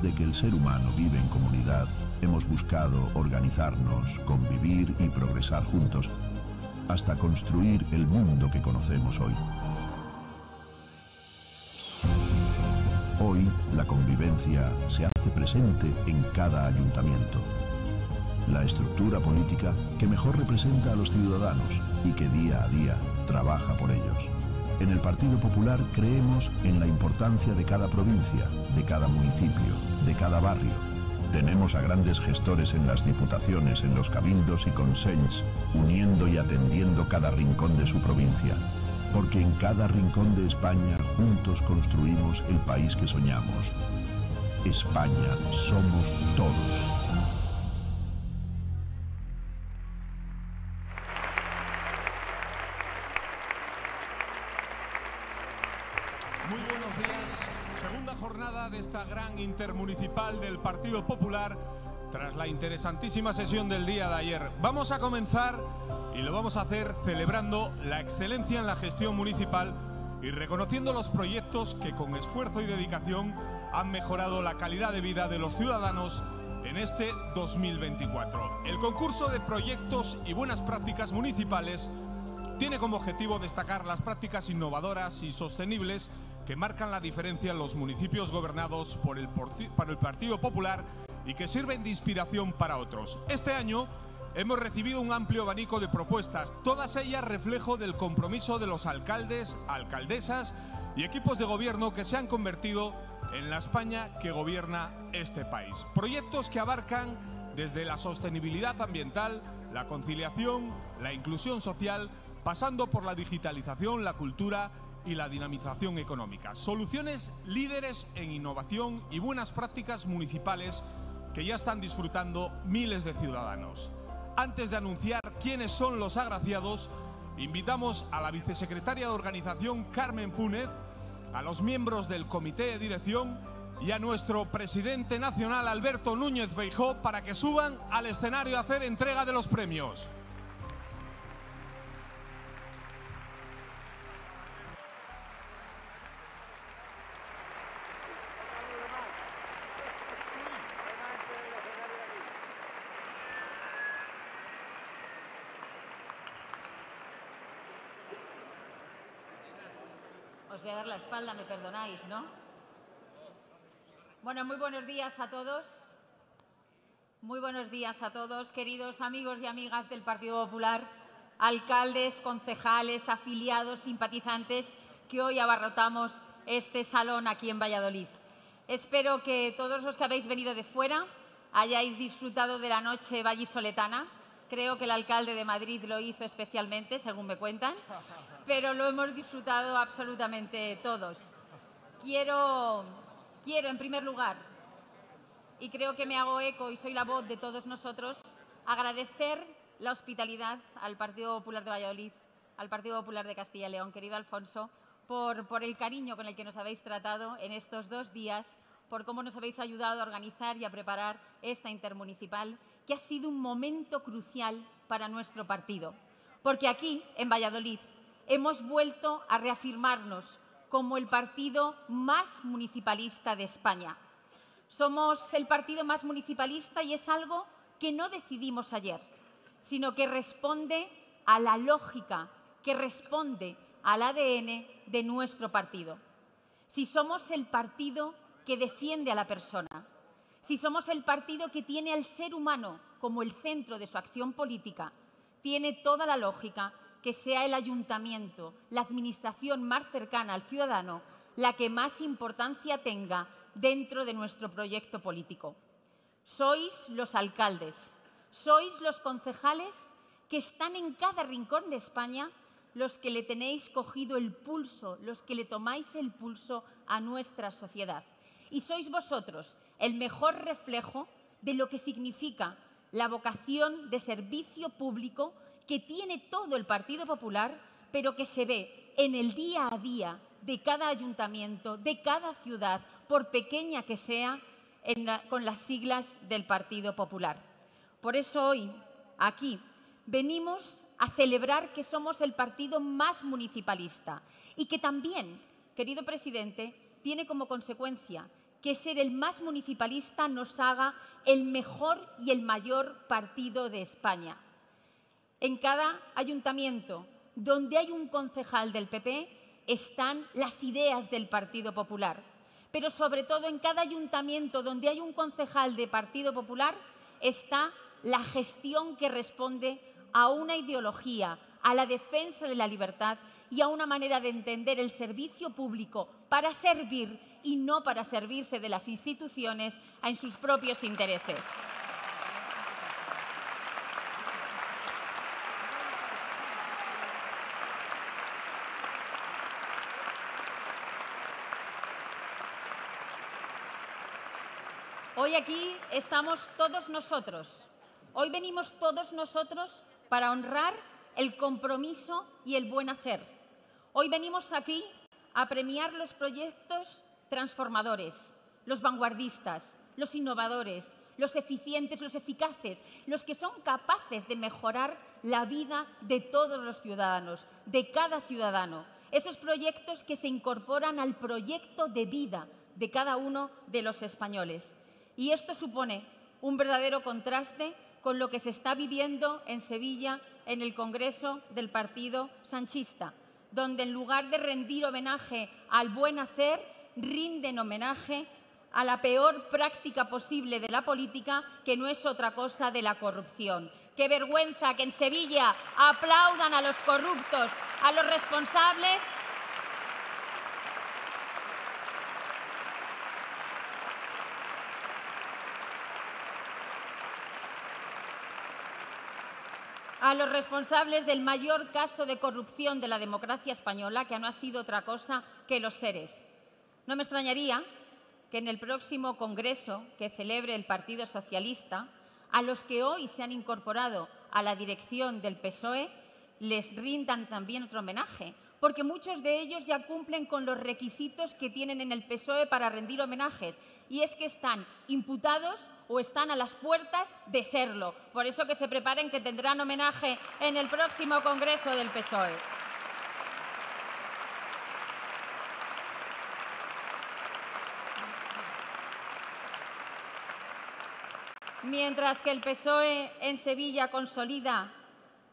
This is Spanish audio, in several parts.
desde que el ser humano vive en comunidad, hemos buscado organizarnos, convivir y progresar juntos, hasta construir el mundo que conocemos hoy. Hoy la convivencia se hace presente en cada ayuntamiento. La estructura política que mejor representa a los ciudadanos y que día a día trabaja por ellos. En el Partido Popular creemos en la importancia de cada provincia, de cada municipio, de cada barrio. Tenemos a grandes gestores en las diputaciones, en los cabildos y consens, uniendo y atendiendo cada rincón de su provincia. Porque en cada rincón de España juntos construimos el país que soñamos. España somos todos. Del Partido Popular tras la interesantísima sesión del día de ayer. Vamos a comenzar y lo vamos a hacer celebrando la excelencia en la gestión municipal y reconociendo los proyectos que con esfuerzo y dedicación han mejorado la calidad de vida de los ciudadanos en este 2024. El concurso de proyectos y buenas prácticas municipales tiene como objetivo destacar las prácticas innovadoras y sostenibles que marcan la diferencia en los municipios gobernados por el, por el Partido Popular y que sirven de inspiración para otros. Este año hemos recibido un amplio abanico de propuestas, todas ellas reflejo del compromiso de los alcaldes, alcaldesas y equipos de gobierno que se han convertido en la España que gobierna este país. Proyectos que abarcan desde la sostenibilidad ambiental, la conciliación, la inclusión social, pasando por la digitalización, la cultura y la dinamización económica. Soluciones líderes en innovación y buenas prácticas municipales que ya están disfrutando miles de ciudadanos. Antes de anunciar quiénes son los agraciados, invitamos a la vicesecretaria de organización Carmen Púnez, a los miembros del comité de dirección y a nuestro presidente nacional Alberto Núñez Feijó para que suban al escenario a hacer entrega de los premios. Os voy a dar la espalda, me perdonáis, ¿no? Bueno, muy buenos días a todos. Muy buenos días a todos, queridos amigos y amigas del Partido Popular, alcaldes, concejales, afiliados, simpatizantes que hoy abarrotamos este salón aquí en Valladolid. Espero que todos los que habéis venido de fuera hayáis disfrutado de la noche vallisoletana. Creo que el alcalde de Madrid lo hizo especialmente, según me cuentan, pero lo hemos disfrutado absolutamente todos. Quiero, quiero, en primer lugar, y creo que me hago eco y soy la voz de todos nosotros, agradecer la hospitalidad al Partido Popular de Valladolid, al Partido Popular de Castilla y León, querido Alfonso, por, por el cariño con el que nos habéis tratado en estos dos días, por cómo nos habéis ayudado a organizar y a preparar esta intermunicipal, que ha sido un momento crucial para nuestro partido. Porque aquí, en Valladolid, hemos vuelto a reafirmarnos como el partido más municipalista de España. Somos el partido más municipalista y es algo que no decidimos ayer, sino que responde a la lógica, que responde al ADN de nuestro partido. Si somos el partido que defiende a la persona, si somos el partido que tiene al ser humano como el centro de su acción política, tiene toda la lógica que sea el ayuntamiento, la administración más cercana al ciudadano, la que más importancia tenga dentro de nuestro proyecto político. Sois los alcaldes, sois los concejales que están en cada rincón de España los que le tenéis cogido el pulso, los que le tomáis el pulso a nuestra sociedad. Y sois vosotros el mejor reflejo de lo que significa la vocación de servicio público que tiene todo el Partido Popular, pero que se ve en el día a día de cada ayuntamiento, de cada ciudad, por pequeña que sea, con las siglas del Partido Popular. Por eso hoy, aquí, venimos a celebrar que somos el partido más municipalista y que también querido presidente, tiene como consecuencia que ser el más municipalista nos haga el mejor y el mayor partido de España. En cada ayuntamiento donde hay un concejal del PP están las ideas del Partido Popular. Pero sobre todo en cada ayuntamiento donde hay un concejal de Partido Popular está la gestión que responde a una ideología, a la defensa de la libertad y a una manera de entender el servicio público para servir y no para servirse de las instituciones en sus propios intereses. Hoy aquí estamos todos nosotros. Hoy venimos todos nosotros para honrar el compromiso y el buen hacer. Hoy venimos aquí a premiar los proyectos transformadores, los vanguardistas, los innovadores, los eficientes, los eficaces, los que son capaces de mejorar la vida de todos los ciudadanos, de cada ciudadano. Esos proyectos que se incorporan al proyecto de vida de cada uno de los españoles. Y esto supone un verdadero contraste con lo que se está viviendo en Sevilla en el Congreso del Partido Sanchista, donde en lugar de rendir homenaje al buen hacer, rinden homenaje a la peor práctica posible de la política, que no es otra cosa de la corrupción. Qué vergüenza que en Sevilla aplaudan a los corruptos, a los responsables a los responsables del mayor caso de corrupción de la democracia española, que no ha sido otra cosa que los seres. No me extrañaría que en el próximo Congreso que celebre el Partido Socialista, a los que hoy se han incorporado a la dirección del PSOE, les rindan también otro homenaje, porque muchos de ellos ya cumplen con los requisitos que tienen en el PSOE para rendir homenajes, y es que están imputados o están a las puertas de serlo. Por eso que se preparen que tendrán homenaje en el próximo Congreso del PSOE. Mientras que el PSOE en Sevilla consolida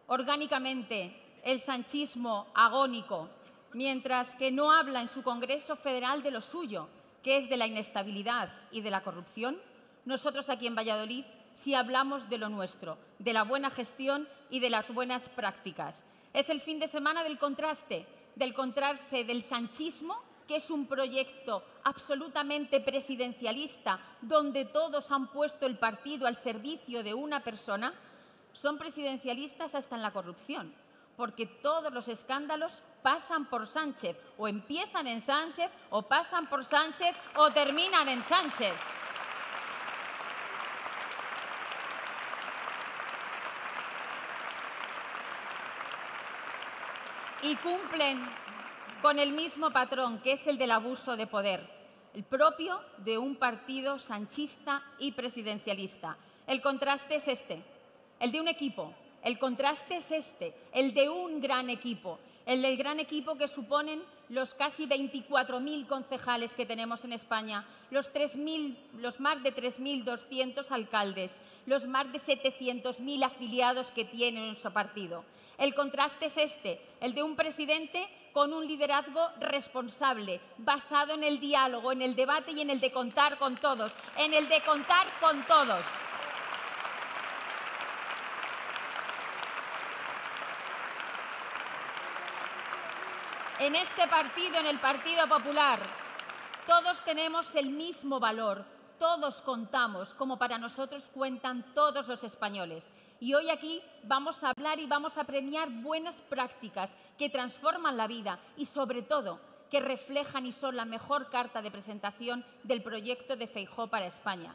orgánicamente el sanchismo agónico, mientras que no habla en su Congreso Federal de lo suyo, que es de la inestabilidad y de la corrupción, nosotros aquí en Valladolid sí hablamos de lo nuestro, de la buena gestión y de las buenas prácticas. Es el fin de semana del contraste, del contraste del sanchismo, que es un proyecto absolutamente presidencialista, donde todos han puesto el partido al servicio de una persona, son presidencialistas hasta en la corrupción porque todos los escándalos pasan por Sánchez, o empiezan en Sánchez, o pasan por Sánchez, o terminan en Sánchez. Y cumplen con el mismo patrón, que es el del abuso de poder, el propio de un partido sanchista y presidencialista. El contraste es este, el de un equipo el contraste es este, el de un gran equipo, el del gran equipo que suponen los casi 24.000 concejales que tenemos en España, los, los más de 3.200 alcaldes, los más de 700.000 afiliados que tiene nuestro partido. El contraste es este, el de un presidente con un liderazgo responsable, basado en el diálogo, en el debate y en el de contar con todos, en el de contar con todos. En este partido, en el Partido Popular, todos tenemos el mismo valor, todos contamos, como para nosotros cuentan todos los españoles. Y hoy aquí vamos a hablar y vamos a premiar buenas prácticas que transforman la vida y, sobre todo, que reflejan y son la mejor carta de presentación del proyecto de Feijó para España.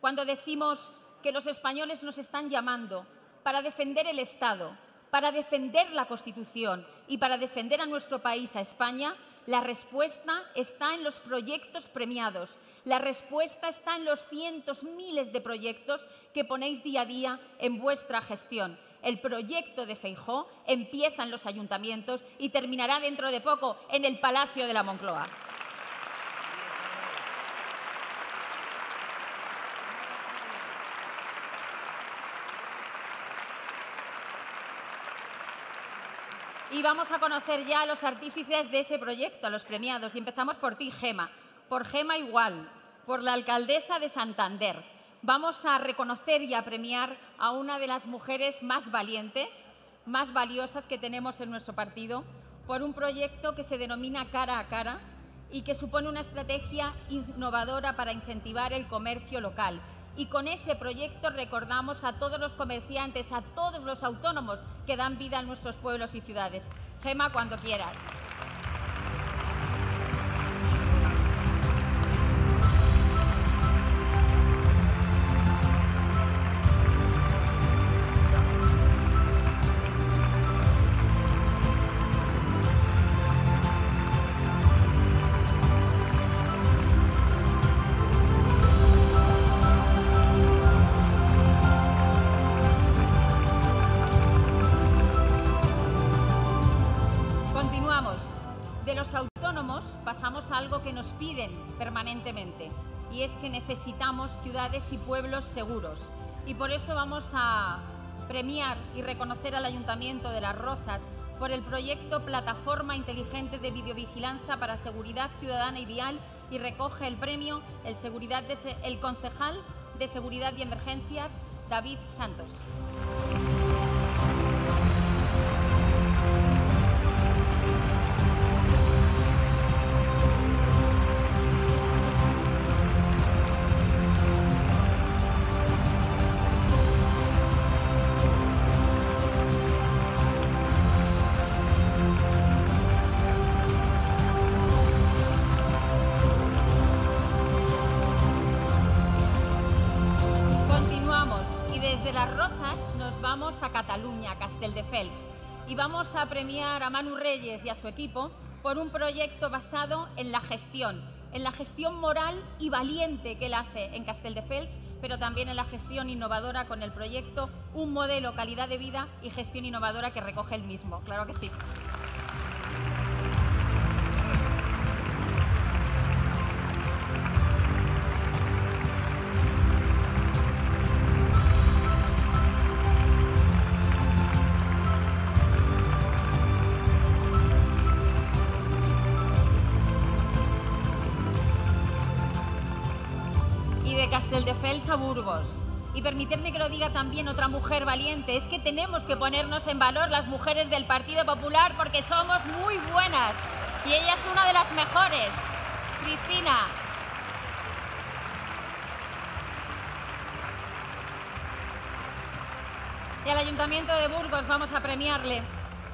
Cuando decimos que los españoles nos están llamando para defender el Estado, para defender la Constitución y para defender a nuestro país, a España, la respuesta está en los proyectos premiados. La respuesta está en los cientos, miles de proyectos que ponéis día a día en vuestra gestión. El proyecto de Feijó empieza en los ayuntamientos y terminará dentro de poco en el Palacio de la Moncloa. Y vamos a conocer ya a los artífices de ese proyecto, a los premiados. Y empezamos por ti, Gema. Por Gema igual, por la alcaldesa de Santander. Vamos a reconocer y a premiar a una de las mujeres más valientes, más valiosas que tenemos en nuestro partido, por un proyecto que se denomina Cara a Cara y que supone una estrategia innovadora para incentivar el comercio local y con ese proyecto recordamos a todos los comerciantes, a todos los autónomos que dan vida a nuestros pueblos y ciudades. Gema, cuando quieras. Y es que necesitamos ciudades y pueblos seguros y por eso vamos a premiar y reconocer al Ayuntamiento de Las Rozas por el proyecto Plataforma Inteligente de Videovigilancia para Seguridad Ciudadana Ideal y recoge el premio el, seguridad el concejal de Seguridad y Emergencias David Santos. Y vamos a premiar a Manu Reyes y a su equipo por un proyecto basado en la gestión, en la gestión moral y valiente que él hace en Castelldefels, pero también en la gestión innovadora con el proyecto Un modelo calidad de vida y gestión innovadora que recoge él mismo. Claro que sí. A Burgos. Y permitirme que lo diga también otra mujer valiente, es que tenemos que ponernos en valor las mujeres del Partido Popular porque somos muy buenas y ella es una de las mejores. Cristina. Y al Ayuntamiento de Burgos vamos a premiarle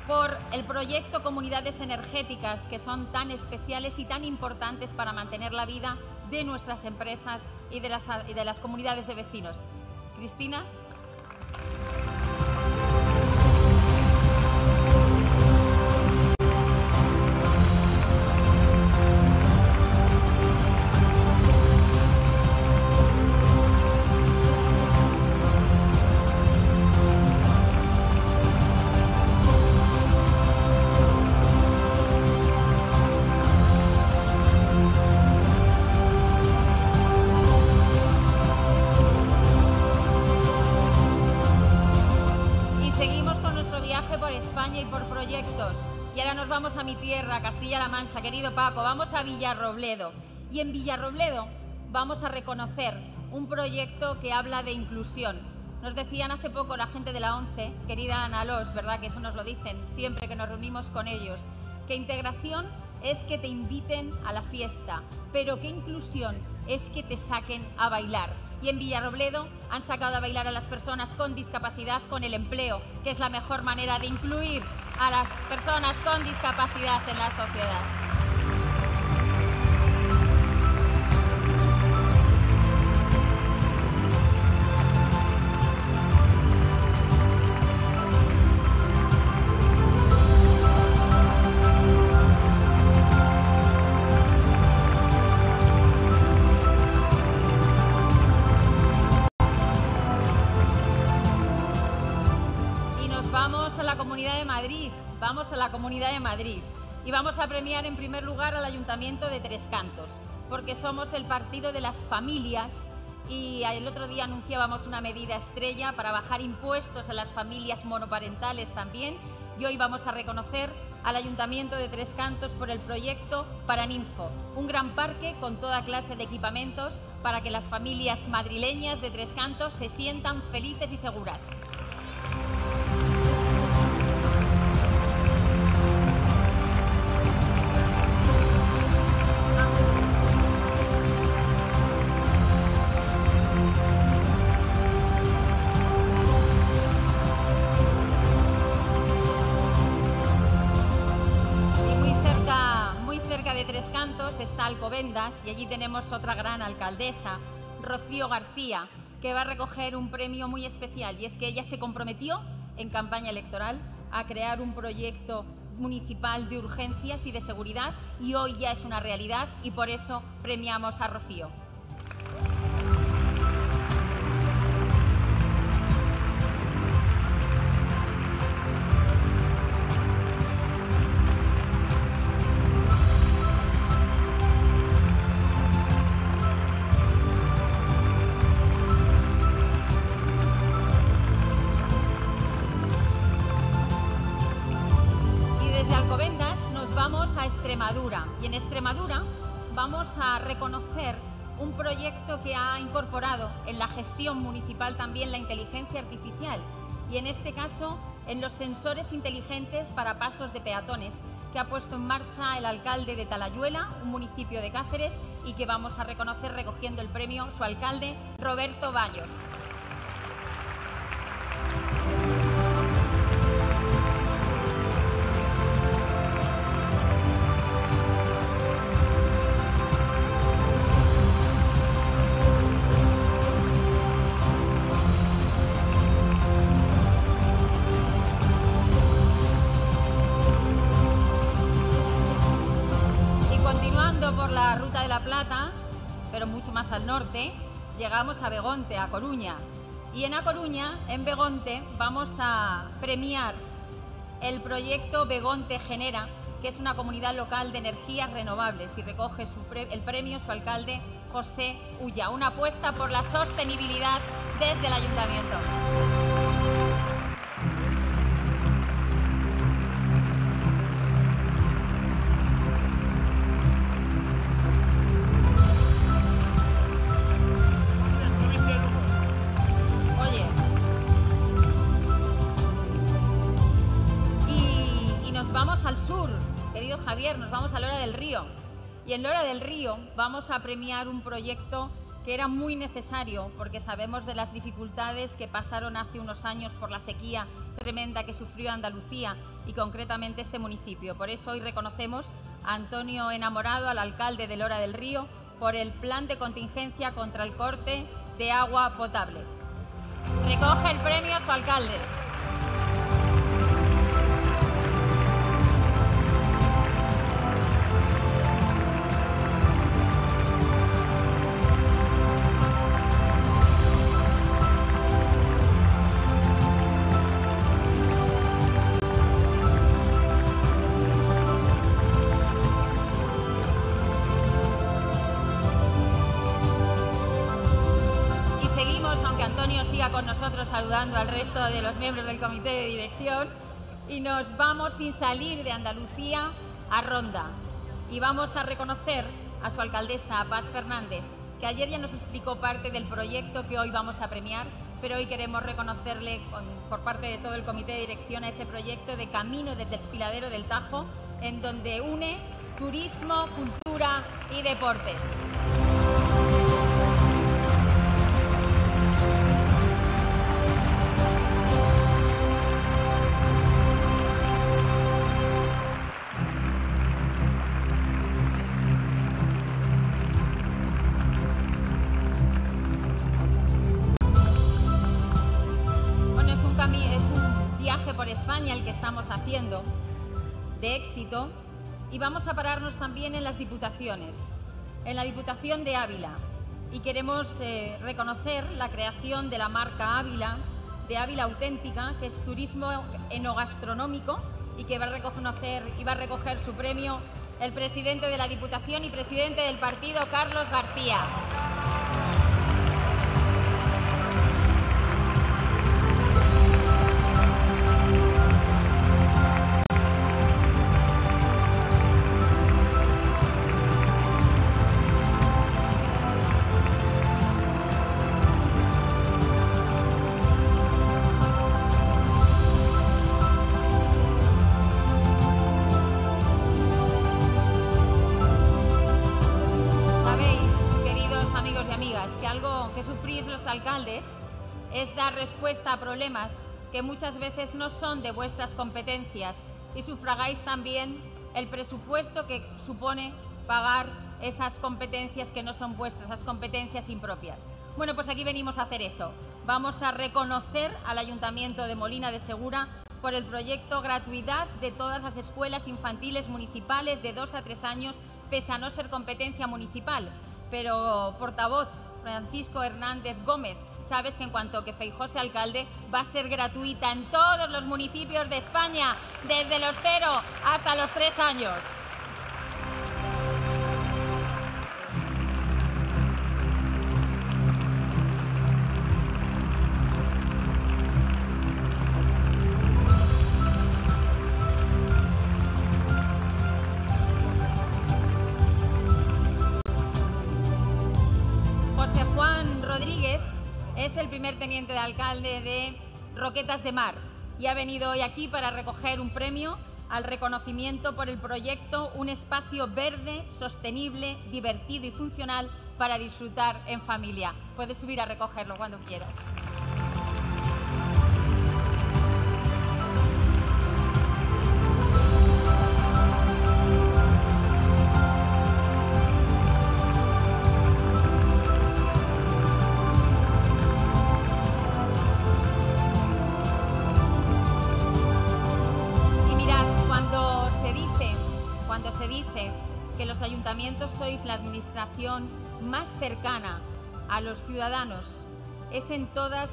por el proyecto Comunidades Energéticas, que son tan especiales y tan importantes para mantener la vida de nuestras empresas y de las, de las comunidades de vecinos. Cristina. Querido Paco, vamos a Villarrobledo. Y en Villarrobledo vamos a reconocer un proyecto que habla de inclusión. Nos decían hace poco la gente de la ONCE, querida Ana Los, ¿verdad? Que eso nos lo dicen siempre que nos reunimos con ellos, que integración es que te inviten a la fiesta, pero que inclusión es que te saquen a bailar. Y en Villarrobledo han sacado a bailar a las personas con discapacidad con el empleo, que es la mejor manera de incluir a las personas con discapacidad en la sociedad. Vamos a la Comunidad de Madrid y vamos a premiar en primer lugar al Ayuntamiento de Tres Cantos, porque somos el partido de las familias y el otro día anunciábamos una medida estrella para bajar impuestos a las familias monoparentales también y hoy vamos a reconocer al Ayuntamiento de Tres Cantos por el proyecto Paraninfo, un gran parque con toda clase de equipamientos para que las familias madrileñas de Tres Cantos se sientan felices y seguras. Y allí tenemos otra gran alcaldesa, Rocío García, que va a recoger un premio muy especial y es que ella se comprometió en campaña electoral a crear un proyecto municipal de urgencias y de seguridad y hoy ya es una realidad y por eso premiamos a Rocío. Municipal también la inteligencia artificial y en este caso en los sensores inteligentes para pasos de peatones que ha puesto en marcha el alcalde de Talayuela, un municipio de Cáceres, y que vamos a reconocer recogiendo el premio su alcalde Roberto Bayos. A Begonte, a Coruña. Y en A Coruña, en Begonte, vamos a premiar el proyecto Begonte Genera, que es una comunidad local de energías renovables y recoge el premio su alcalde José Ulla, una apuesta por la sostenibilidad desde el ayuntamiento. En Lora del Río vamos a premiar un proyecto que era muy necesario porque sabemos de las dificultades que pasaron hace unos años por la sequía tremenda que sufrió Andalucía y concretamente este municipio. Por eso hoy reconocemos a Antonio Enamorado, al alcalde de Lora del Río, por el plan de contingencia contra el corte de agua potable. Recoge el premio a su alcalde. Saludando al resto de los miembros del comité de dirección y nos vamos sin salir de Andalucía a Ronda y vamos a reconocer a su alcaldesa Paz Fernández, que ayer ya nos explicó parte del proyecto que hoy vamos a premiar, pero hoy queremos reconocerle por parte de todo el comité de dirección a ese proyecto de camino desde el del Tajo, en donde une turismo, cultura y deportes. Vamos a pararnos también en las diputaciones, en la Diputación de Ávila y queremos eh, reconocer la creación de la marca Ávila de Ávila Auténtica, que es turismo enogastronómico y que va a reconocer y va a recoger su premio el presidente de la Diputación y presidente del partido, Carlos García. Problemas que muchas veces no son de vuestras competencias y sufragáis también el presupuesto que supone pagar esas competencias que no son vuestras, esas competencias impropias. Bueno, pues aquí venimos a hacer eso. Vamos a reconocer al Ayuntamiento de Molina de Segura por el proyecto Gratuidad de todas las escuelas infantiles municipales de 2 a 3 años, pese a no ser competencia municipal. Pero, portavoz Francisco Hernández Gómez, sabes que en cuanto que Feijóo sea alcalde, va a ser gratuita en todos los municipios de España, desde los 0 hasta los 3 años. De alcalde de Roquetas de Mar y ha venido hoy aquí para recoger un premio al reconocimiento por el proyecto Un espacio verde, sostenible, divertido y funcional para disfrutar en familia. Puedes subir a recogerlo cuando quieras. La administración más cercana a los ciudadanos, es en todas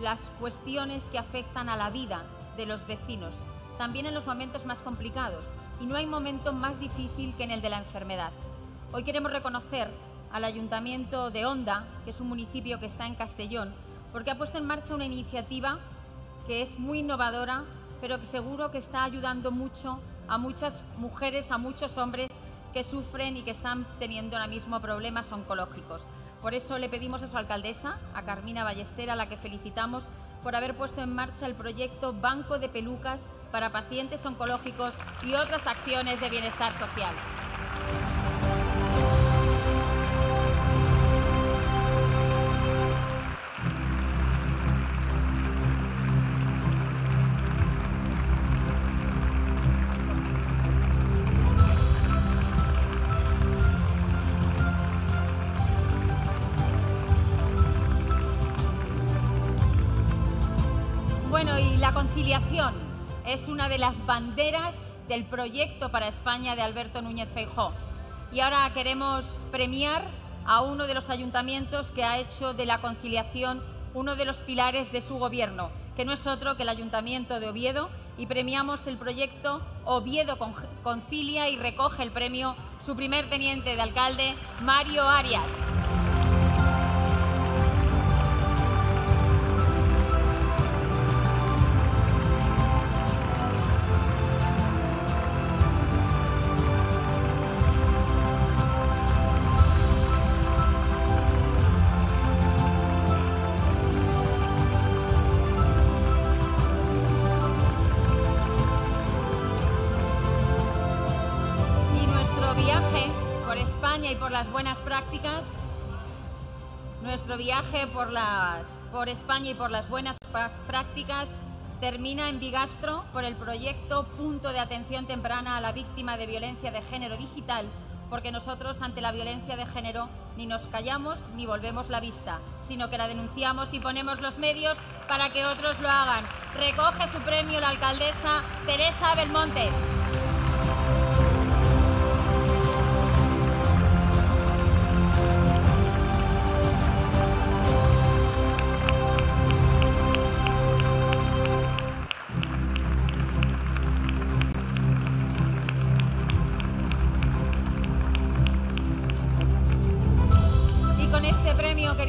las cuestiones que afectan a la vida de los vecinos, también en los momentos más complicados. Y no hay momento más difícil que en el de la enfermedad. Hoy queremos reconocer al Ayuntamiento de Honda, que es un municipio que está en Castellón, porque ha puesto en marcha una iniciativa que es muy innovadora, pero que seguro que está ayudando mucho a muchas mujeres, a muchos hombres que sufren y que están teniendo ahora mismo problemas oncológicos. Por eso le pedimos a su alcaldesa, a Carmina Ballestera, a la que felicitamos por haber puesto en marcha el proyecto Banco de Pelucas para pacientes oncológicos y otras acciones de bienestar social. Es una de las banderas del proyecto para España de Alberto Núñez Feijóo. Y ahora queremos premiar a uno de los ayuntamientos que ha hecho de la conciliación uno de los pilares de su gobierno, que no es otro que el Ayuntamiento de Oviedo, y premiamos el proyecto Oviedo Con- Concilia y recoge el premio su primer teniente de alcalde, Mario Arias. Por, por España y por las buenas prácticas termina en Bigastro por el proyecto Punto de Atención Temprana a la Víctima de Violencia de Género Digital, porque nosotros ante la violencia de género ni nos callamos ni volvemos la vista, sino que la denunciamos y ponemos los medios para que otros lo hagan. Recoge su premio la alcaldesa Teresa Belmonte.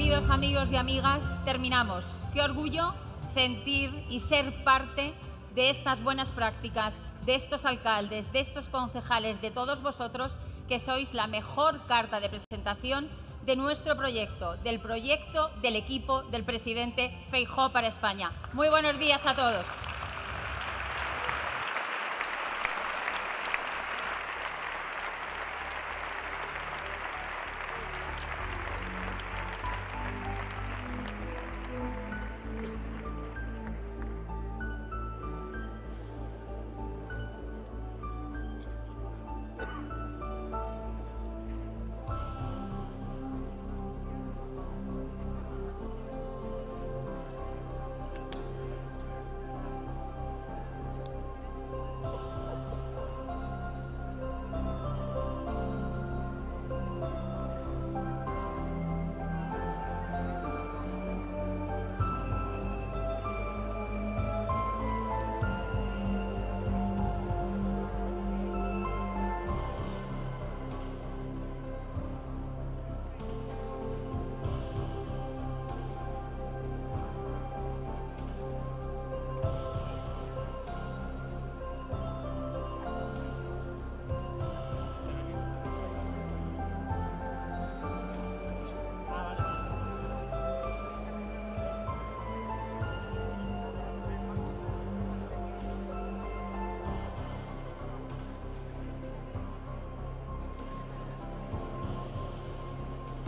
Queridos amigos y amigas, terminamos. Qué orgullo sentir y ser parte de estas buenas prácticas, de estos alcaldes, de estos concejales, de todos vosotros, que sois la mejor carta de presentación de nuestro proyecto, del proyecto del equipo del presidente Feijó para España. Muy buenos días a todos.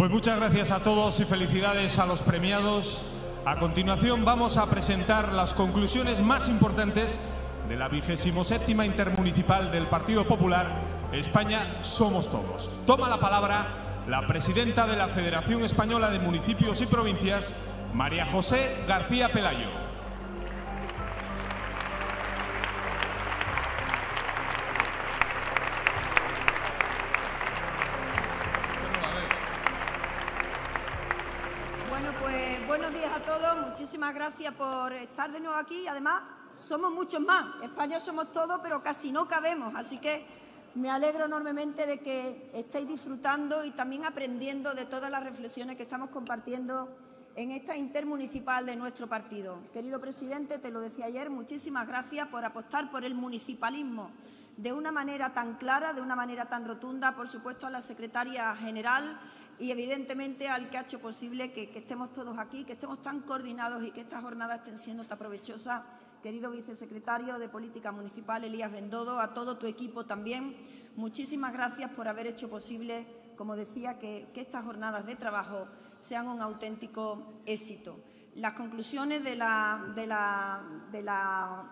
Pues muchas gracias a todos y felicidades a los premiados. A continuación vamos a presentar las conclusiones más importantes de la vigésimo séptima intermunicipal del Partido Popular España Somos Todos. Toma la palabra la presidenta de la Federación Española de Municipios y Provincias, María José García Pelayo. Aquí. Además, somos muchos más. España somos todos, pero casi no cabemos. Así que me alegro enormemente de que estéis disfrutando y también aprendiendo de todas las reflexiones que estamos compartiendo en esta intermunicipal de nuestro partido. Querido presidente, te lo decía ayer, muchísimas gracias por apostar por el municipalismo de una manera tan clara, de una manera tan rotunda, por supuesto a la secretaria general y evidentemente al que ha hecho posible que, estemos todos aquí, que estemos tan coordinados y que esta jornada estén siendo tan provechosa. Querido vicesecretario de Política Municipal, Elías Bendodo, a todo tu equipo también, muchísimas gracias por haber hecho posible, como decía, que, estas jornadas de trabajo sean un auténtico éxito. Las conclusiones de la,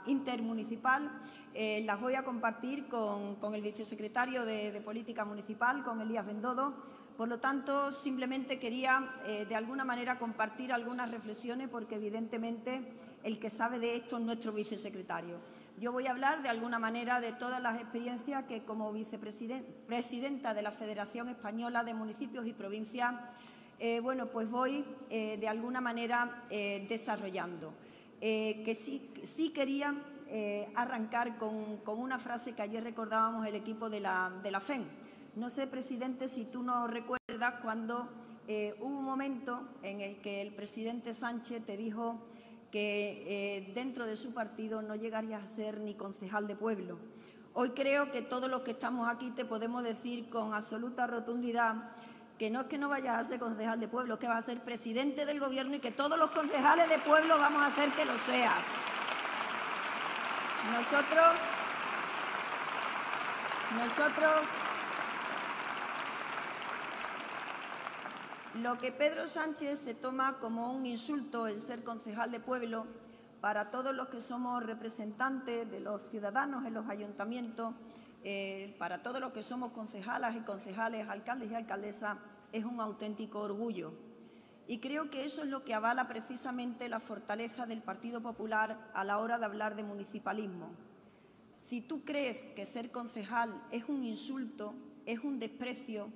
intermunicipal eh, las voy a compartir con, el vicesecretario de, de Política Municipal, con Elías Bendodo por lo tanto, simplemente quería eh, de alguna manera compartir algunas reflexiones porque evidentemente el que sabe de esto es nuestro vicesecretario. Yo voy a hablar de alguna manera de todas las experiencias que como vicepresidenta de la Federación Española de Municipios y Provincias, eh, bueno, pues voy eh, de alguna manera desarrollando. que sí, quería arrancar con, una frase que ayer recordábamos el equipo de la, de la FEN no sé, presidente, si tú no recuerdas cuando eh, hubo un momento en el que el presidente Sánchez te dijo que eh, dentro de su partido no llegarías a ser ni concejal de pueblo. Hoy creo que todos los que estamos aquí te podemos decir con absoluta rotundidad que no es que no vayas a ser concejal de pueblo, que vas a ser presidente del gobierno y que todos los concejales de pueblo vamos a hacer que lo seas. Nosotros, nosotros Lo que Pedro Sánchez se toma como un insulto el ser concejal de pueblo para todos los que somos representantes de los ciudadanos en los ayuntamientos, eh, para todos los que somos concejalas y concejales, alcaldes y alcaldesas, es un auténtico orgullo. Y creo que eso es lo que avala precisamente la fortaleza del Partido Popular a la hora de hablar de municipalismo. Si tú crees que ser concejal es un insulto, es un desprecio,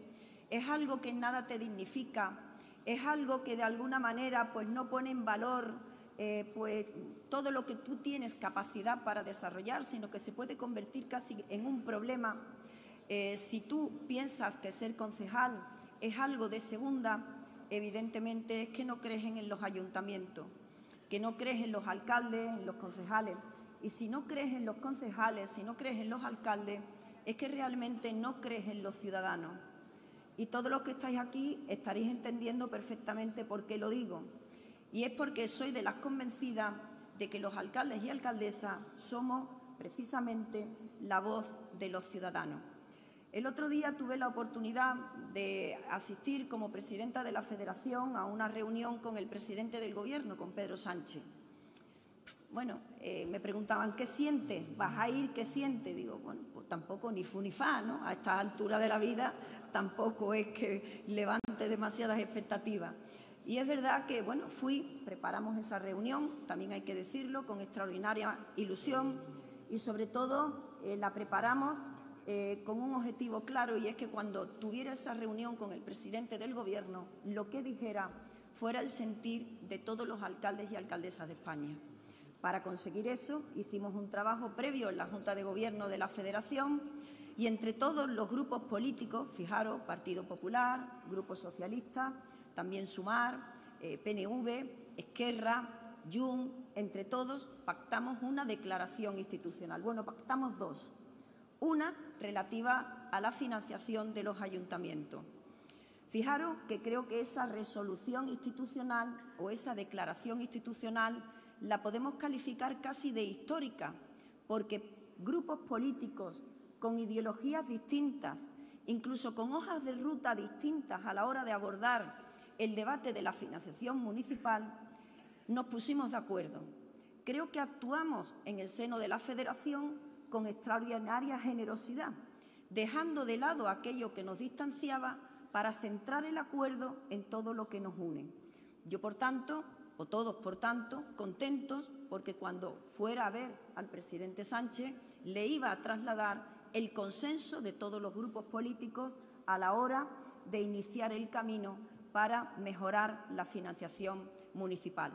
es algo que nada te dignifica, es algo que de alguna manera pues no pone en valor eh, pues todo lo que tú tienes capacidad para desarrollar, sino que se puede convertir casi en un problema. Eh, si tú piensas que ser concejal es algo de segunda, evidentemente, es que no creen en los ayuntamientos, que no crees en los alcaldes, en los concejales. Y si no crees en los concejales, si no crees en los alcaldes, es que realmente no crees en los ciudadanos. Y todos los que estáis aquí estaréis entendiendo perfectamente por qué lo digo. Y es porque soy de las convencidas de que los alcaldes y alcaldesas somos precisamente la voz de los ciudadanos. El otro día tuve la oportunidad de asistir como presidenta de la Federación a una reunión con el presidente del Gobierno, con Pedro Sánchez. Bueno, eh, me preguntaban, ¿qué sientes? ¿Vas a ir? ¿Qué sientes? Digo, bueno, pues tampoco ni fu ni fa, ¿no? A esta altura de la vida tampoco es que levante demasiadas expectativas. Y es verdad que, bueno, fui, preparamos esa reunión, también hay que decirlo, con extraordinaria ilusión y sobre todo eh, la preparamos eh, con un objetivo claro y es que cuando tuviera esa reunión con el presidente del Gobierno, lo que dijera fuera el sentir de todos los alcaldes y alcaldesas de España. Para conseguir eso hicimos un trabajo previo en la Junta de Gobierno de la Federación y entre todos los grupos políticos, fijaros, Partido Popular, Grupo Socialista, también Sumar, eh, PNV, Esquerra, Jun, entre todos pactamos una declaración institucional. Bueno, pactamos dos. Una relativa a la financiación de los ayuntamientos. Fijaros que creo que esa resolución institucional o esa declaración institucional la podemos calificar casi de histórica, porque grupos políticos con ideologías distintas, incluso con hojas de ruta distintas a la hora de abordar el debate de la financiación municipal, nos pusimos de acuerdo. Creo que actuamos en el seno de la Federación con extraordinaria generosidad, dejando de lado aquello que nos distanciaba para centrar el acuerdo en todo lo que nos une. Yo, por tanto, o todos, por tanto, contentos porque cuando fuera a ver al presidente Sánchez le iba a trasladar el consenso de todos los grupos políticos a la hora de iniciar el camino para mejorar la financiación municipal.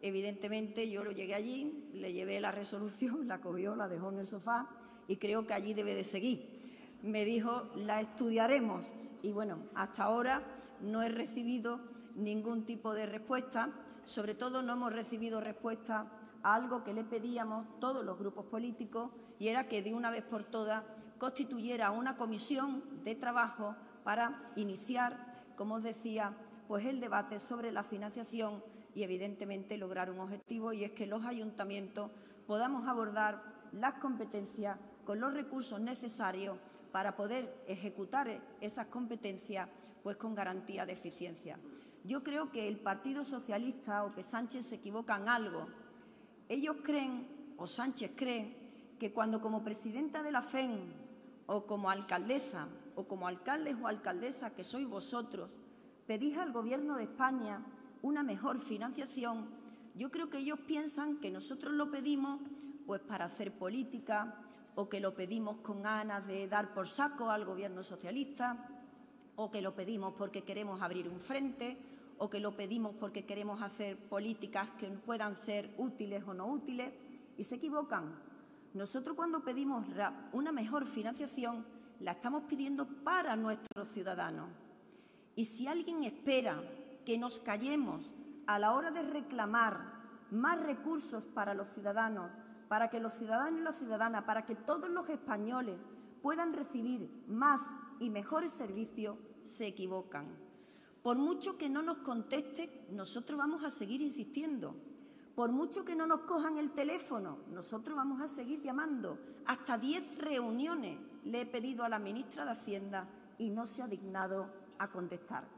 Evidentemente yo lo llegué allí, le llevé la resolución, la cogió, la dejó en el sofá y creo que allí debe de seguir. Me dijo, la estudiaremos y bueno, hasta ahora no he recibido ningún tipo de respuesta, sobre todo no hemos recibido respuesta a algo que le pedíamos todos los grupos políticos y era que de una vez por todas constituyera una comisión de trabajo para iniciar, como os decía, pues el debate sobre la financiación y, evidentemente, lograr un objetivo y es que los ayuntamientos podamos abordar las competencias con los recursos necesarios para poder ejecutar esas competencias pues con garantía de eficiencia. Yo creo que el Partido Socialista o que Sánchez se equivoca en algo. Ellos creen, o Sánchez cree, que cuando como presidenta de la FEN o como alcaldesa o como alcaldes o alcaldesa que sois vosotros, pedís al Gobierno de España una mejor financiación, yo creo que ellos piensan que nosotros lo pedimos pues para hacer política o que lo pedimos con ganas de dar por saco al gobierno socialista o que lo pedimos porque queremos abrir un frente o que lo pedimos porque queremos hacer políticas que puedan ser útiles o no útiles y se equivocan. Nosotros cuando pedimos una mejor financiación la estamos pidiendo para nuestros ciudadanos. Y si alguien espera que nos callemos a la hora de reclamar más recursos para los ciudadanos, para que los ciudadanos y las ciudadanas, para que todos los españoles puedan recibir más y mejores servicios, se equivocan. Por mucho que no nos conteste, nosotros vamos a seguir insistiendo. Por mucho que no nos cojan el teléfono, nosotros vamos a seguir llamando. Hasta diez reuniones le he pedido a la ministra de Hacienda y no se ha dignado a contestar.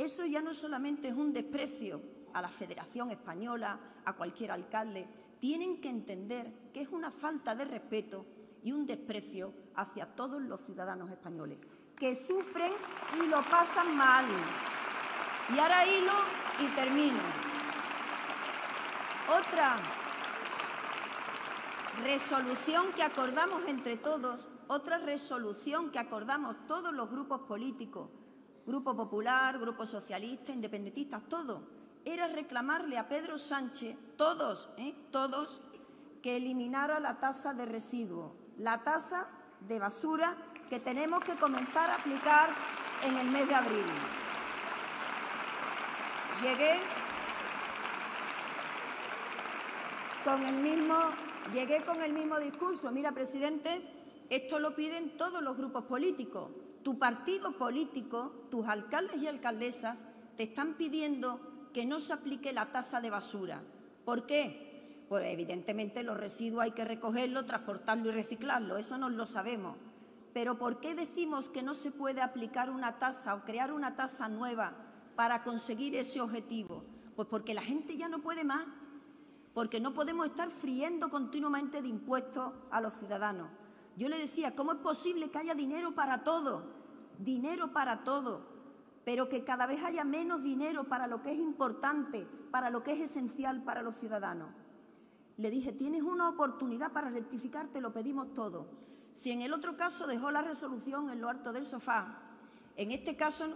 Eso ya no solamente es un desprecio a la Federación Española, a cualquier alcalde, tienen que entender que es una falta de respeto y un desprecio hacia todos los ciudadanos españoles, que sufren y lo pasan mal. Y ahora hilo y termino. Otra resolución que acordamos entre todos, otra resolución que acordamos todos los grupos políticos Grupo Popular, Grupo Socialista, Independentistas, todo, era reclamarle a Pedro Sánchez, todos, ¿eh? todos, que eliminara la tasa de residuo, la tasa de basura que tenemos que comenzar a aplicar en el mes de abril. llegué con el mismo, llegué con el mismo discurso. Mira, presidente, esto lo piden todos los grupos políticos. Tu partido político, tus alcaldes y alcaldesas te están pidiendo que no se aplique la tasa de basura. ¿Por qué? Pues evidentemente los residuos hay que recogerlos, transportarlo y reciclarlo, eso no lo sabemos. Pero ¿por qué decimos que no se puede aplicar una tasa o crear una tasa nueva para conseguir ese objetivo? Pues porque la gente ya no puede más, porque no podemos estar friendo continuamente de impuestos a los ciudadanos. Yo le decía, ¿cómo es posible que haya dinero para todo? Dinero para todo, pero que cada vez haya menos dinero para lo que es importante, para lo que es esencial para los ciudadanos. Le dije, tienes una oportunidad para rectificar, te lo pedimos todo. Si en el otro caso dejó la resolución en lo alto del sofá, en este caso,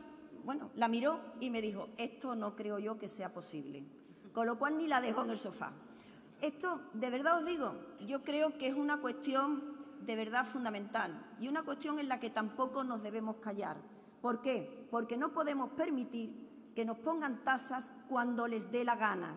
bueno, la miró y me dijo, esto no creo yo que sea posible. Con lo cual ni la dejó en el sofá. Esto, de verdad os digo, yo creo que es una cuestión de verdad fundamental y una cuestión en la que tampoco nos debemos callar. ¿Por qué? Porque no podemos permitir que nos pongan tasas cuando les dé la gana.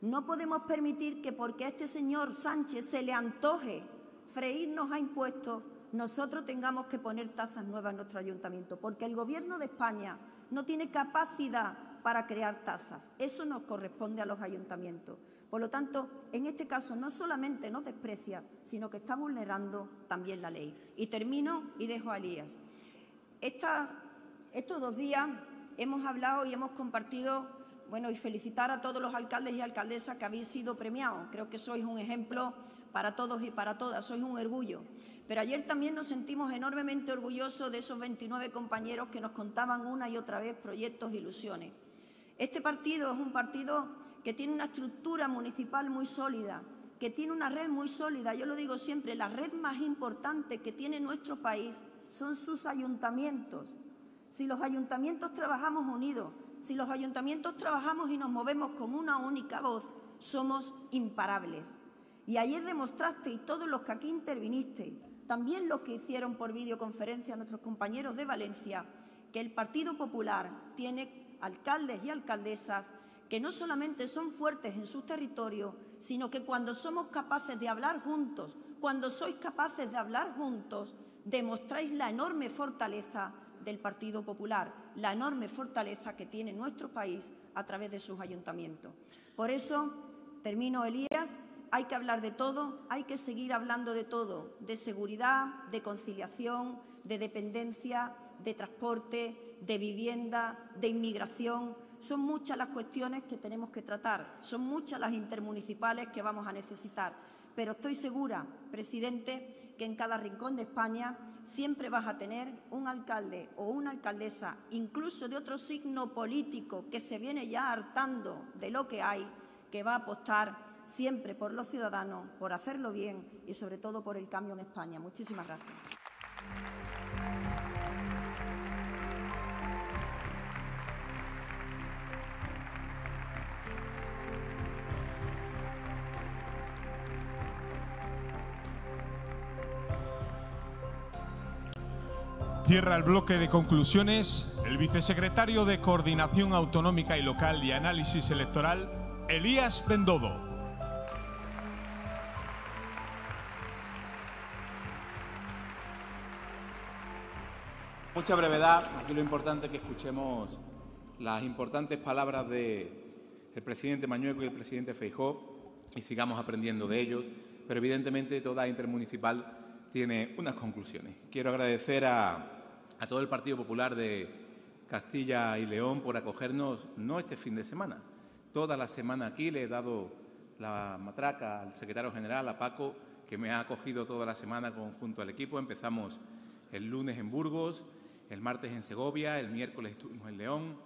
No podemos permitir que porque a este señor Sánchez se le antoje freírnos a impuestos, nosotros tengamos que poner tasas nuevas en nuestro ayuntamiento, porque el Gobierno de España no tiene capacidad para crear tasas. Eso nos corresponde a los ayuntamientos. Por lo tanto, en este caso no solamente nos desprecia, sino que está vulnerando también la ley. Y termino y dejo a Elías. estos dos días hemos hablado y hemos compartido, bueno, y felicitar a todos los alcaldes y alcaldesas que habéis sido premiados. Creo que sois un ejemplo para todos y para todas, sois un orgullo. Pero ayer también nos sentimos enormemente orgullosos de esos 29 compañeros que nos contaban una y otra vez proyectos ilusiones. Este partido es un partido que tiene una estructura municipal muy sólida, que tiene una red muy sólida. Yo lo digo siempre, la red más importante que tiene nuestro país son sus ayuntamientos. Si los ayuntamientos trabajamos unidos, si los ayuntamientos trabajamos y nos movemos como una única voz, somos imparables. Y ayer demostraste, y todos los que aquí intervinisteis, también los que hicieron por videoconferencia nuestros compañeros de Valencia, que el Partido Popular tiene alcaldes y alcaldesas que no solamente son fuertes en su territorio, sino que cuando somos capaces de hablar juntos, cuando sois capaces de hablar juntos, demostráis la enorme fortaleza del Partido Popular, la enorme fortaleza que tiene nuestro país a través de sus ayuntamientos. Por eso, termino, Elías, hay que hablar de todo, hay que seguir hablando de todo, de seguridad, de conciliación, de dependencia, de transporte, de vivienda, de inmigración. Son muchas las cuestiones que tenemos que tratar, son muchas las intermunicipales que vamos a necesitar. Pero estoy segura, presidente, que en cada rincón de España siempre vas a tener un alcalde o una alcaldesa, incluso de otro signo político que se viene ya hartando de lo que hay, que va a apostar siempre por los ciudadanos, por hacerlo bien y sobre todo por el cambio en España. Muchísimas gracias. Cierra el bloque de conclusiones el vicesecretario de Coordinación Autonómica y Local y Análisis Electoral, Elías Bendodo. Mucha brevedad. Aquí lo importante es que escuchemos las importantes palabras del presidente Mañueco y el presidente Feijó y sigamos aprendiendo de ellos. Pero evidentemente toda intermunicipal tiene unas conclusiones. Quiero agradecer a, a todo el Partido Popular de Castilla y León por acogernos no este fin de semana. Toda la semana aquí le he dado la matraca al secretario general, a Paco, que me ha acogido toda la semana junto al equipo. Empezamos el lunes en Burgos, el martes en Segovia, el miércoles estuvimos en León,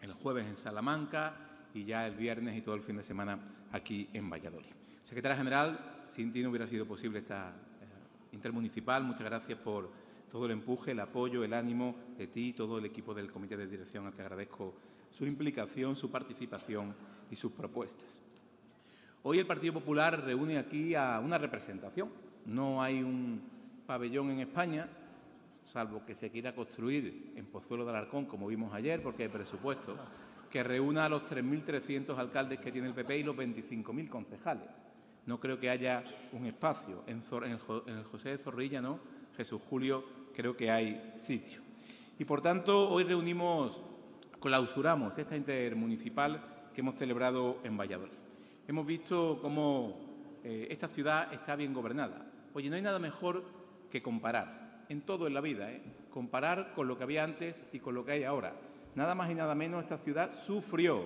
el jueves en Salamanca y ya el viernes y todo el fin de semana aquí en Valladolid. Secretaria General, sin ti no hubiera sido posible esta eh, intermunicipal. Muchas gracias por todo el empuje, el apoyo, el ánimo de ti y todo el equipo del Comité de Dirección, al que agradezco su implicación, su participación y sus propuestas. Hoy el Partido Popular reúne aquí a una representación. No hay un pabellón en España, salvo que se quiera construir en Pozuelo de Alarcón, como vimos ayer, porque hay presupuesto, que reúna a los 3.300 alcaldes que tiene el PP y los 25.000 concejales. No creo que haya un espacio. En, el José de Zorrilla, ¿no? Jesús Julio, creo que hay sitio. Y por tanto, hoy reunimos, clausuramos esta intermunicipal que hemos celebrado en Valladolid. Hemos visto cómo eh, esta ciudad está bien gobernada. Oye, no hay nada mejor que comparar, en todo en la vida, ¿eh? comparar con lo que había antes y con lo que hay ahora. Nada más y nada menos, esta ciudad sufrió,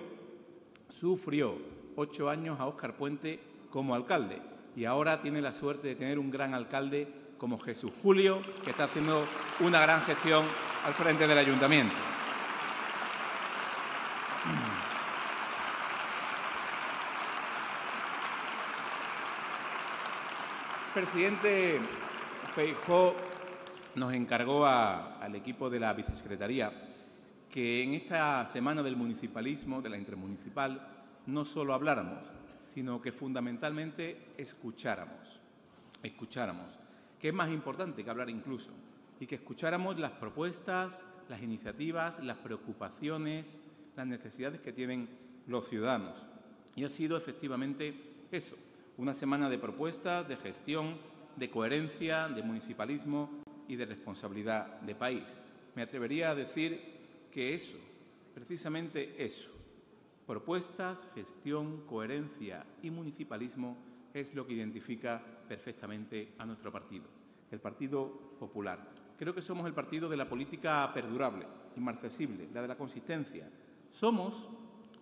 sufrió ocho años a Óscar Puente como alcalde y ahora tiene la suerte de tener un gran alcalde como Jesús Julio, que está haciendo una gran gestión al frente del ayuntamiento. El presidente Feijó nos encargó al equipo de la vicesecretaría que en esta semana del municipalismo, de la intermunicipal, no solo habláramos, sino que fundamentalmente escucháramos. Escucháramos, que es más importante que hablar incluso, y que escucháramos las propuestas, las iniciativas, las preocupaciones, las necesidades que tienen los ciudadanos. Y ha sido efectivamente eso, una semana de propuestas, de gestión, de coherencia, de municipalismo y de responsabilidad de país. Me atrevería a decir que eso, precisamente eso, propuestas, gestión, coherencia y municipalismo es lo que identifica perfectamente a nuestro partido, el Partido Popular. Creo que somos el partido de la política perdurable, inmarcesible, la de la consistencia. Somos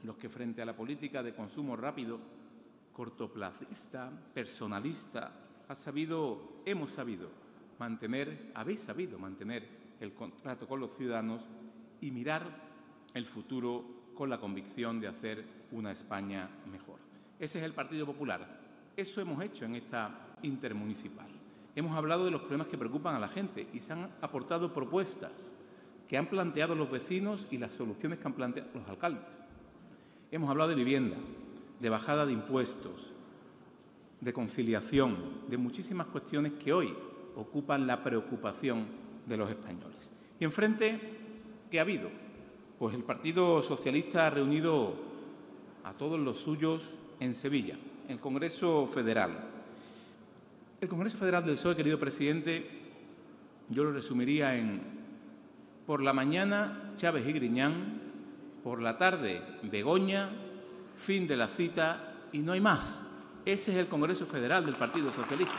los que frente a la política de consumo rápido, cortoplacista, personalista, ha sabido, hemos sabido mantener, habéis sabido mantener el contrato con los ciudadanos y mirar el futuro con la convicción de hacer una España mejor. Ese es el Partido Popular. Eso hemos hecho en esta intermunicipal. Hemos hablado de los problemas que preocupan a la gente y se han aportado propuestas que han planteado los vecinos y las soluciones que han planteado los alcaldes. Hemos hablado de vivienda, de bajada de impuestos, de conciliación, de muchísimas cuestiones que hoy ocupan la preocupación de los españoles. Y enfrente ¿Qué ha habido? Pues el Partido Socialista ha reunido a todos los suyos en Sevilla, el Congreso Federal. El Congreso Federal del PSOE, querido presidente, yo lo resumiría en por la mañana Chávez y Griñán, por la tarde Begoña, fin de la cita y no hay más. Ese es el Congreso Federal del Partido Socialista.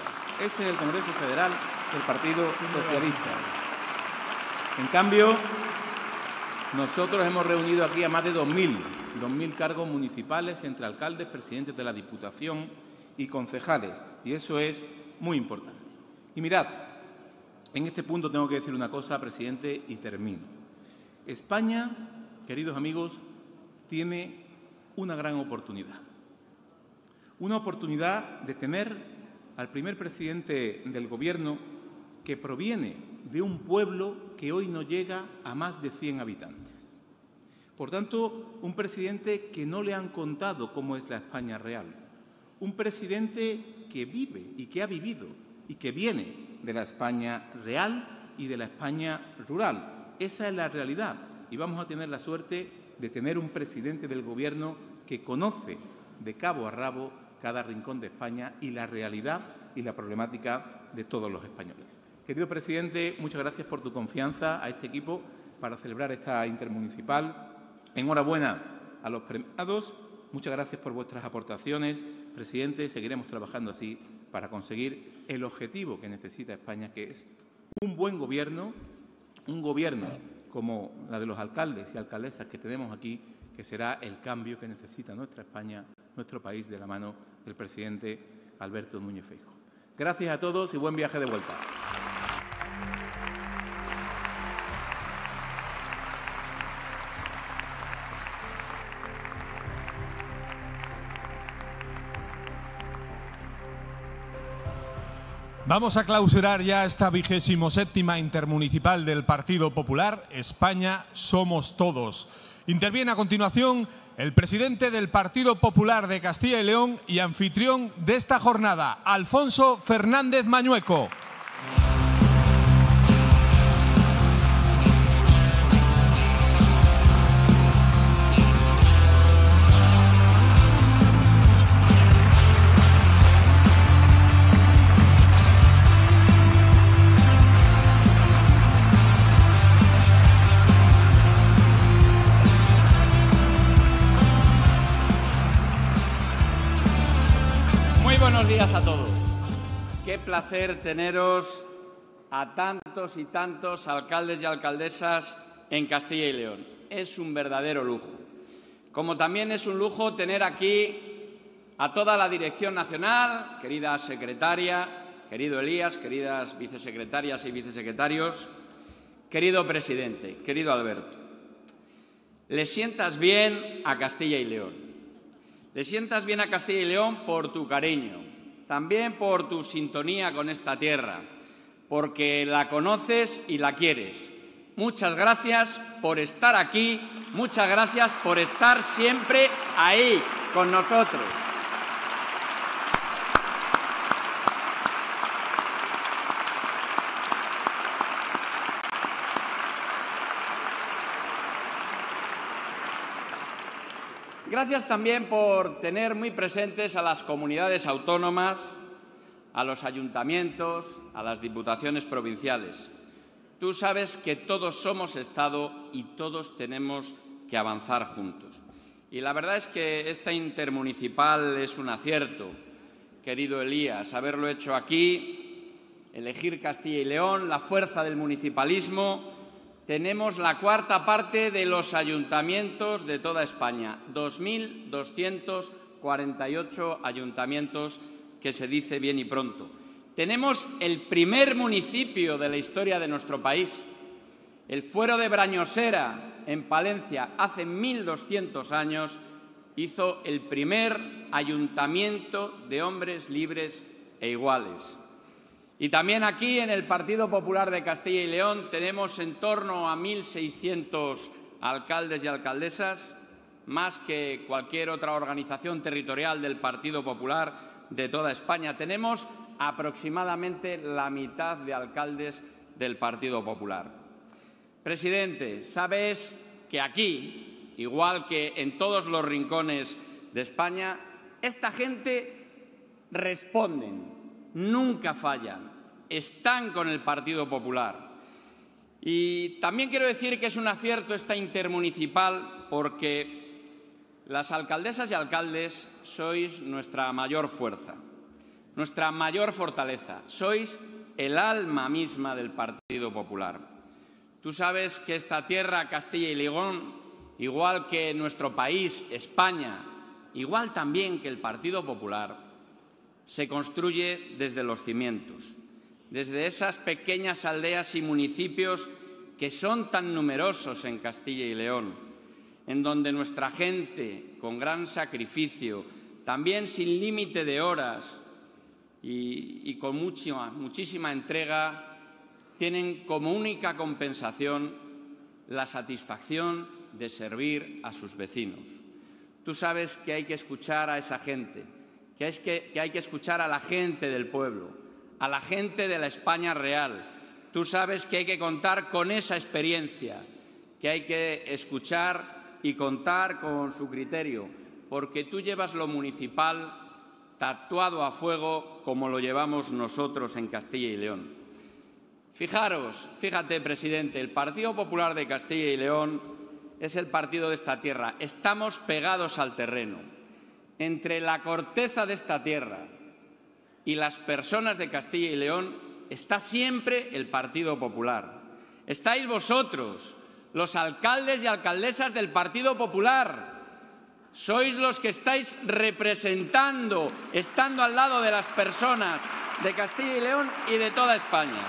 Ese es el Congreso Federal del Partido Socialista. En cambio, nosotros hemos reunido aquí a más de 2.000, 2.000 cargos municipales entre alcaldes, presidentes de la Diputación y concejales, y eso es muy importante. Y mirad, en este punto tengo que decir una cosa, presidente, y termino. España, queridos amigos, tiene una gran oportunidad. Una oportunidad de tener al primer presidente del Gobierno que proviene de un pueblo que hoy no llega a más de 100 habitantes. Por tanto, un presidente que no le han contado cómo es la España real. Un presidente que vive y que ha vivido y que viene de la España real y de la España rural. Esa es la realidad y vamos a tener la suerte de tener un presidente del Gobierno que conoce de cabo a rabo cada rincón de España y la realidad y la problemática de todos los españoles. Querido presidente, muchas gracias por tu confianza a este equipo para celebrar esta intermunicipal. Enhorabuena a los premiados. Muchas gracias por vuestras aportaciones. Presidente, seguiremos trabajando así para conseguir el objetivo que necesita España, que es un buen gobierno, un gobierno como la de los alcaldes y alcaldesas que tenemos aquí, que será el cambio que necesita nuestra España, nuestro país, de la mano del presidente Alberto Núñez Feijóo. Gracias a todos y buen viaje de vuelta. Vamos a clausurar ya esta vigésimo séptima intermunicipal del Partido Popular. España somos todos. Interviene a continuación el presidente del Partido Popular de Castilla y León y anfitrión de esta jornada, Alfonso Fernández Mañueco. Placer teneros a tantos y tantos alcaldes y alcaldesas en Castilla y León. Es un verdadero lujo. Como también es un lujo tener aquí a toda la Dirección Nacional, querida secretaria, querido Elías, queridas vicesecretarias y vicesecretarios, querido presidente, querido Alberto. Le sientas bien a Castilla y León. Le sientas bien a Castilla y León por tu cariño, también por tu sintonía con esta tierra, porque la conoces y la quieres. Muchas gracias por estar aquí, muchas gracias por estar siempre ahí con nosotros. Gracias también por tener muy presentes a las comunidades autónomas, a los ayuntamientos, a las diputaciones provinciales. Tú sabes que todos somos Estado y todos tenemos que avanzar juntos. Y la verdad es que esta intermunicipal es un acierto, querido Elías, haberlo hecho aquí, elegir Castilla y León, la fuerza del municipalismo tenemos la cuarta parte de los ayuntamientos de toda España, 2.248 ayuntamientos, que se dice bien y pronto. Tenemos el primer municipio de la historia de nuestro país, el Fuero de Brañosera, en Palencia, hace 1.200 años, hizo el primer ayuntamiento de hombres libres e iguales. Y también aquí en el Partido Popular de Castilla y León tenemos en torno a 1.600 alcaldes y alcaldesas, más que cualquier otra organización territorial del Partido Popular de toda España. Tenemos aproximadamente la mitad de alcaldes del Partido Popular. Presidente, sabes que aquí, igual que en todos los rincones de España, esta gente responden, nunca fallan, están con el Partido Popular. Y también quiero decir que es un acierto esta intermunicipal porque las alcaldesas y alcaldes sois nuestra mayor fuerza, nuestra mayor fortaleza, sois el alma misma del Partido Popular. Tú sabes que esta tierra, Castilla y León, igual que nuestro país, España, igual también que el Partido Popular, se construye desde los cimientos, desde esas pequeñas aldeas y municipios que son tan numerosos en Castilla y León, en donde nuestra gente, con gran sacrificio, también sin límite de horas y, con muchísima entrega, tienen como única compensación la satisfacción de servir a sus vecinos. Tú sabes que hay que escuchar a esa gente que, hay que escuchar a la gente del pueblo, a la gente de la España real. Tú sabes que hay que contar con esa experiencia, que hay que escuchar y contar con su criterio, porque tú llevas lo municipal tatuado a fuego como lo llevamos nosotros en Castilla y León. Fijaros, fíjate, presidente, el Partido Popular de Castilla y León es el partido de esta tierra. Estamos pegados al terreno entre la corteza de esta tierra y las personas de Castilla y León está siempre el Partido Popular. Estáis vosotros, los alcaldes y alcaldesas del Partido Popular. Sois los que estáis representando, estando al lado de las personas de Castilla y León y de toda España.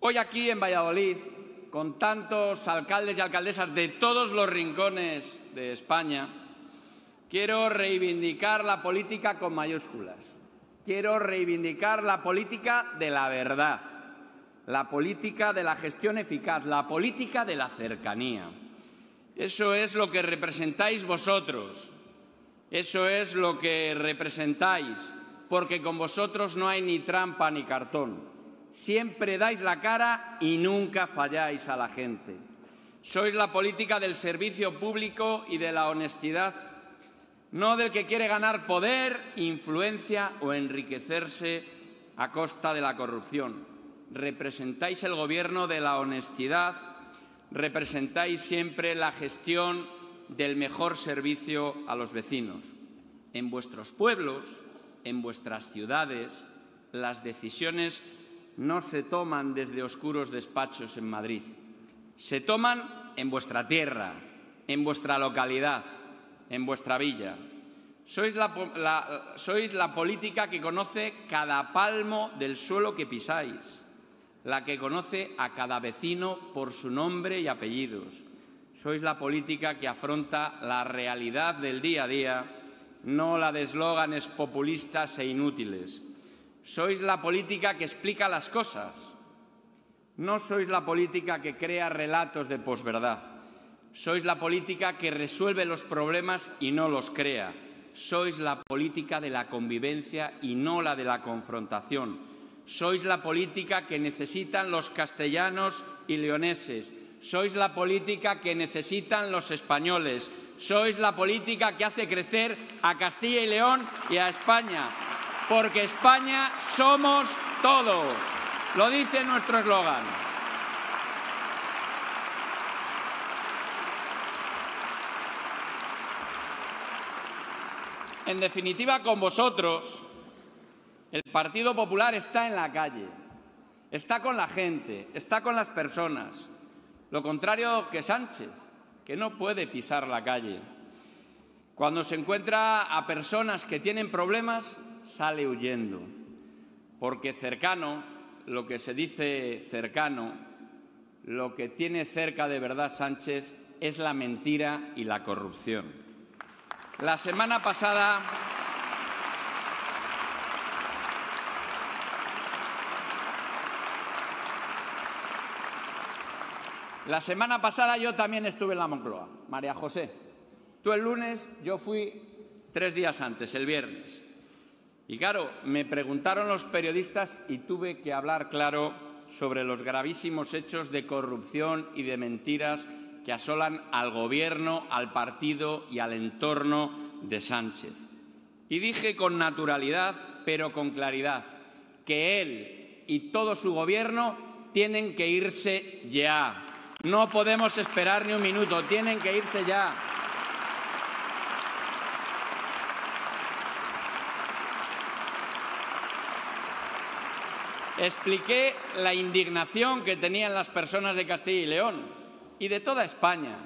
Hoy aquí en Valladolid, con tantos alcaldes y alcaldesas de todos los rincones de España, quiero reivindicar la política con mayúsculas. Quiero reivindicar la política de la verdad, la política de la gestión eficaz, la política de la cercanía. Eso es lo que representáis vosotros, eso es lo que representáis, porque con vosotros no hay ni trampa ni cartón siempre dais la cara y nunca falláis a la gente. Sois la política del servicio público y de la honestidad, no del que quiere ganar poder, influencia o enriquecerse a costa de la corrupción. representáis el gobierno de la honestidad, representáis siempre la gestión del mejor servicio a los vecinos. En vuestros pueblos, en vuestras ciudades, las decisiones no se toman desde oscuros despachos en Madrid, se toman en vuestra tierra, en vuestra localidad, en vuestra villa. Sois la, sois la política que conoce cada palmo del suelo que pisáis, la que conoce a cada vecino por su nombre y apellidos. Sois la política que afronta la realidad del día a día, no la de eslóganes populistas e inútiles. Sois la política que explica las cosas. No sois la política que crea relatos de posverdad. Sois la política que resuelve los problemas y no los crea. Sois la política de la convivencia y no la de la confrontación. Sois la política que necesitan los castellanos y leoneses. Sois la política que necesitan los españoles. Sois la política que hace crecer a Castilla y León y a España porque España somos todos. Lo dice nuestro eslogan. En definitiva, con vosotros, el Partido Popular está en la calle, está con la gente, está con las personas. Lo contrario que Sánchez, que no puede pisar la calle. Cuando se encuentra a personas que tienen problemas, sale huyendo, porque cercano, lo que se dice cercano, lo que tiene cerca de verdad Sánchez es la mentira y la corrupción. La semana pasada La semana pasada yo también estuve en la Moncloa, María José. Tú el lunes, yo fui tres días antes, el viernes. Y claro, me preguntaron los periodistas y tuve que hablar claro sobre los gravísimos hechos de corrupción y de mentiras que asolan al Gobierno, al partido y al entorno de Sánchez. Y dije con naturalidad, pero con claridad, que él y todo su Gobierno tienen que irse ya. No podemos esperar ni un minuto, tienen que irse ya. Expliqué la indignación que tenían las personas de Castilla y León y de toda España.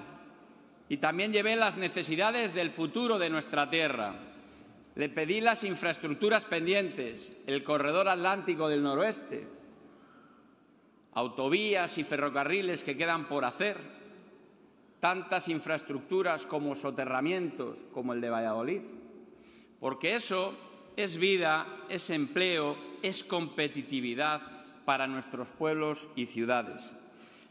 Y también llevé las necesidades del futuro de nuestra tierra. Le pedí las infraestructuras pendientes, el corredor atlántico del noroeste, autovías y ferrocarriles que quedan por hacer, tantas infraestructuras como soterramientos como el de Valladolid, porque eso es vida, es empleo, es competitividad para nuestros pueblos y ciudades.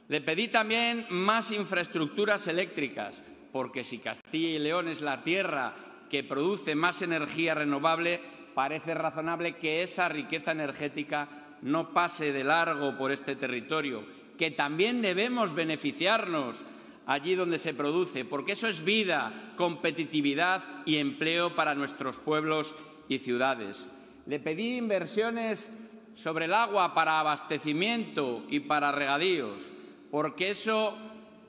Le pedí también más infraestructuras eléctricas, porque si Castilla y León es la tierra que produce más energía renovable, parece razonable que esa riqueza energética no pase de largo por este territorio, que también debemos beneficiarnos allí donde se produce, porque eso es vida, competitividad y empleo para nuestros pueblos y ciudades. Le pedí inversiones sobre el agua para abastecimiento y para regadíos, porque eso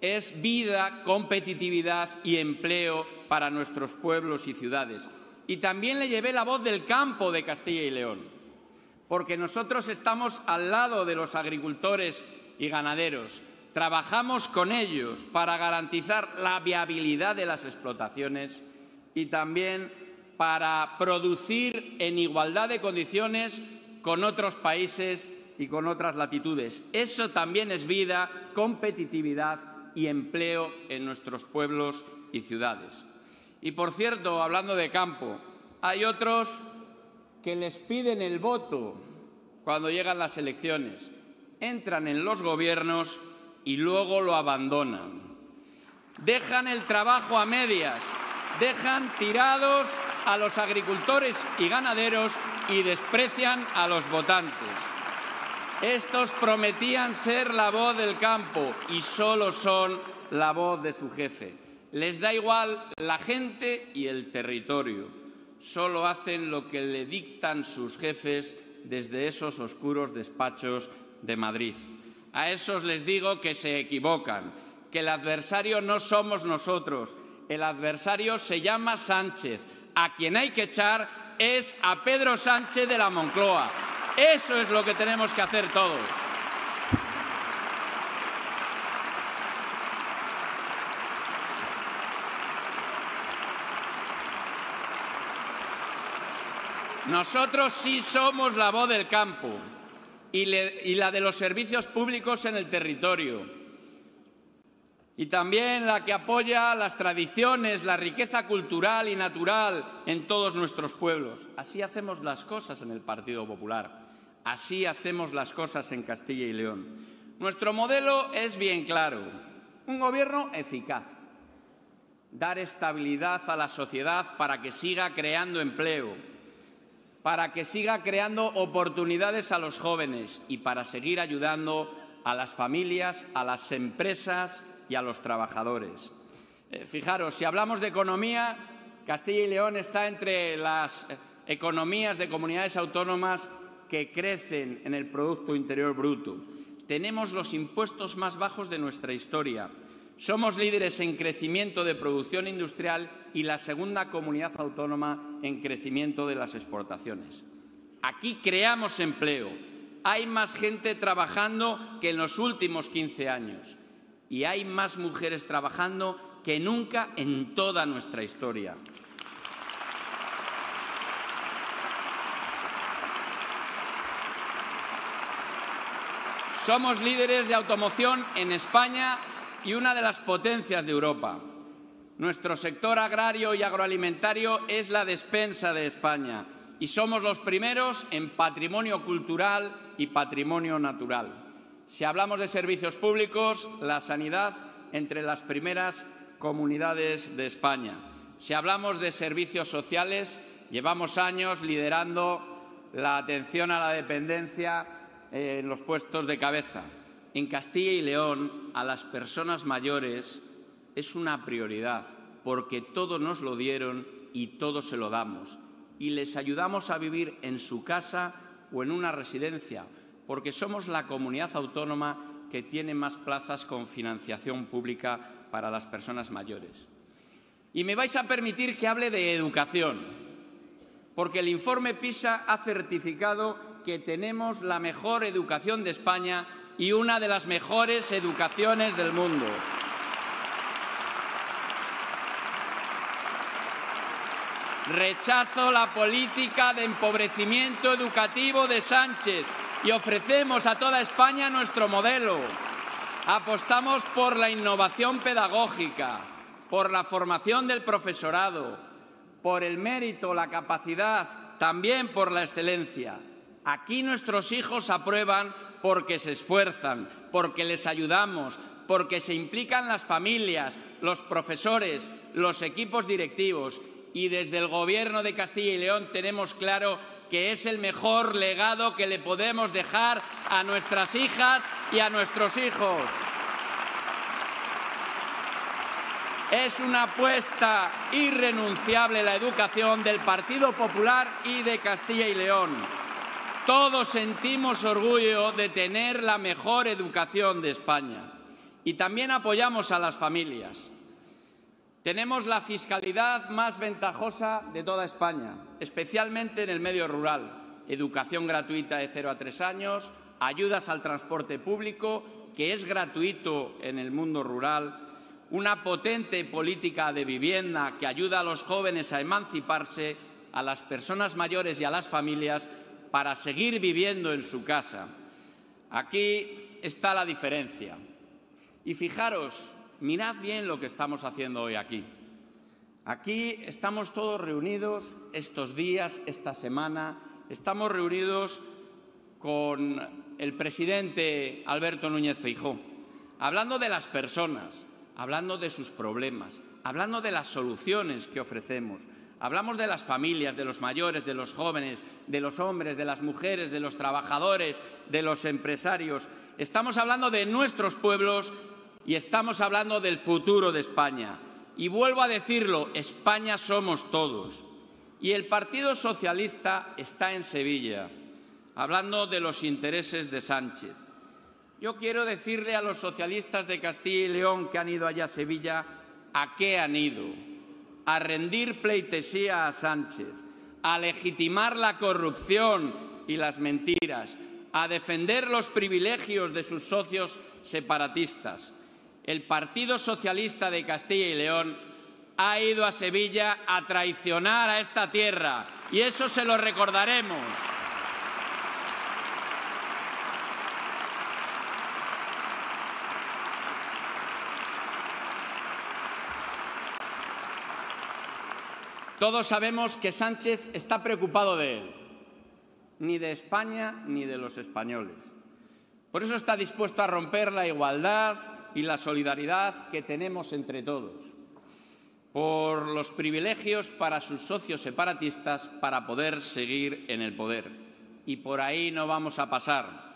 es vida, competitividad y empleo para nuestros pueblos y ciudades. Y también le llevé la voz del campo de Castilla y León, porque nosotros estamos al lado de los agricultores y ganaderos, trabajamos con ellos para garantizar la viabilidad de las explotaciones y también para producir en igualdad de condiciones con otros países y con otras latitudes. Eso también es vida, competitividad y empleo en nuestros pueblos y ciudades. Y por cierto, hablando de campo, hay otros que les piden el voto cuando llegan las elecciones, entran en los gobiernos y luego lo abandonan. Dejan el trabajo a medias, dejan tirados a los agricultores y ganaderos y desprecian a los votantes. Estos prometían ser la voz del campo y solo son la voz de su jefe. Les da igual la gente y el territorio. Solo hacen lo que le dictan sus jefes desde esos oscuros despachos de Madrid. A esos les digo que se equivocan, que el adversario no somos nosotros, el adversario se llama Sánchez. A quien hay que echar es a Pedro Sánchez de la Moncloa. Eso es lo que tenemos que hacer todos. Nosotros sí somos la voz del campo y, la de los servicios públicos en el territorio. Y también la que apoya las tradiciones, la riqueza cultural y natural en todos nuestros pueblos. Así hacemos las cosas en el Partido Popular. Así hacemos las cosas en Castilla y León. Nuestro modelo es bien claro. Un gobierno eficaz. Dar estabilidad a la sociedad para que siga creando empleo para que siga creando oportunidades a los jóvenes y para seguir ayudando a las familias, a las empresas y a los trabajadores. Eh, fijaros, si hablamos de economía, Castilla y León está entre las eh, economías de comunidades autónomas que crecen en el Producto Interior Bruto. Tenemos los impuestos más bajos de nuestra historia. Somos líderes en crecimiento de producción industrial y la segunda comunidad autónoma en crecimiento de las exportaciones. Aquí creamos empleo. Hay más gente trabajando que en los últimos 15 años y hay más mujeres trabajando que nunca en toda nuestra historia. Somos líderes de automoción en España y una de las potencias de Europa. Nuestro sector agrario y agroalimentario es la despensa de España y somos los primeros en patrimonio cultural y patrimonio natural. Si hablamos de servicios públicos, la sanidad entre las primeras comunidades de España. Si hablamos de servicios sociales, llevamos años liderando la atención a la dependencia en los puestos de cabeza en Castilla y León a las personas mayores es una prioridad porque todo nos lo dieron y todo se lo damos. Y les ayudamos a vivir en su casa o en una residencia porque somos la comunidad autónoma que tiene más plazas con financiación pública para las personas mayores. Y me vais a permitir que hable de educación, porque el informe PISA ha certificado que tenemos la mejor educación de España y una de las mejores educaciones del mundo. Rechazo la política de empobrecimiento educativo de Sánchez y ofrecemos a toda España nuestro modelo. Apostamos por la innovación pedagógica, por la formación del profesorado, por el mérito, la capacidad, también por la excelencia. Aquí nuestros hijos aprueban porque se esfuerzan, porque les ayudamos, porque se implican las familias, los profesores, los equipos directivos y desde el Gobierno de Castilla y León tenemos claro que es el mejor legado que le podemos dejar a nuestras hijas y a nuestros hijos. Es una apuesta irrenunciable la educación del Partido Popular y de Castilla y León. Todos sentimos orgullo de tener la mejor educación de España y también apoyamos a las familias. Tenemos la fiscalidad más ventajosa de toda España, especialmente en el medio rural. Educación gratuita de 0 a 3 años, ayudas al transporte público, que es gratuito en el mundo rural, una potente política de vivienda que ayuda a los jóvenes a emanciparse, a las personas mayores y a las familias para seguir viviendo en su casa. Aquí está la diferencia. Y fijaros, mirad bien lo que estamos haciendo hoy aquí. Aquí estamos todos reunidos estos días, esta semana, estamos reunidos con el presidente Alberto Núñez Feijó, hablando de las personas, hablando de sus problemas, hablando de las soluciones que ofrecemos, Hablamos de las familias, de los mayores, de los jóvenes, de los hombres, de las mujeres, de los trabajadores, de los empresarios. Estamos hablando de nuestros pueblos y estamos hablando del futuro de España. Y vuelvo a decirlo, España somos todos. Y el Partido Socialista está en Sevilla, hablando de los intereses de Sánchez. Yo quiero decirle a los socialistas de Castilla y León que han ido allá a Sevilla, ¿a qué han ido? A rendir pleitesía a Sánchez, a legitimar la corrupción y las mentiras, a defender los privilegios de sus socios separatistas. El Partido Socialista de Castilla y León ha ido a Sevilla a traicionar a esta tierra y eso se lo recordaremos. Todos sabemos que Sánchez está preocupado de él, ni de España ni de los españoles. Por eso está dispuesto a romper la igualdad y la solidaridad que tenemos entre todos, por los privilegios para sus socios separatistas para poder seguir en el poder. Y por ahí no vamos a pasar.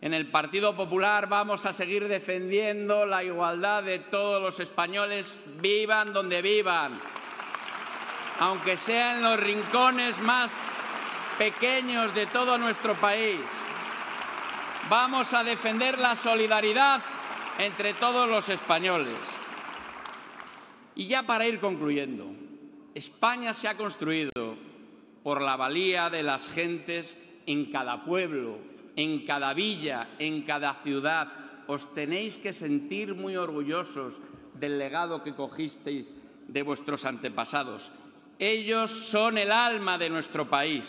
En el Partido Popular vamos a seguir defendiendo la igualdad de todos los españoles, vivan donde vivan, aunque sea en los rincones más pequeños de todo nuestro país. Vamos a defender la solidaridad entre todos los españoles. Y ya para ir concluyendo, España se ha construido por la valía de las gentes en cada pueblo, en cada villa, en cada ciudad. Os tenéis que sentir muy orgullosos del legado que cogisteis de vuestros antepasados. Ellos son el alma de nuestro país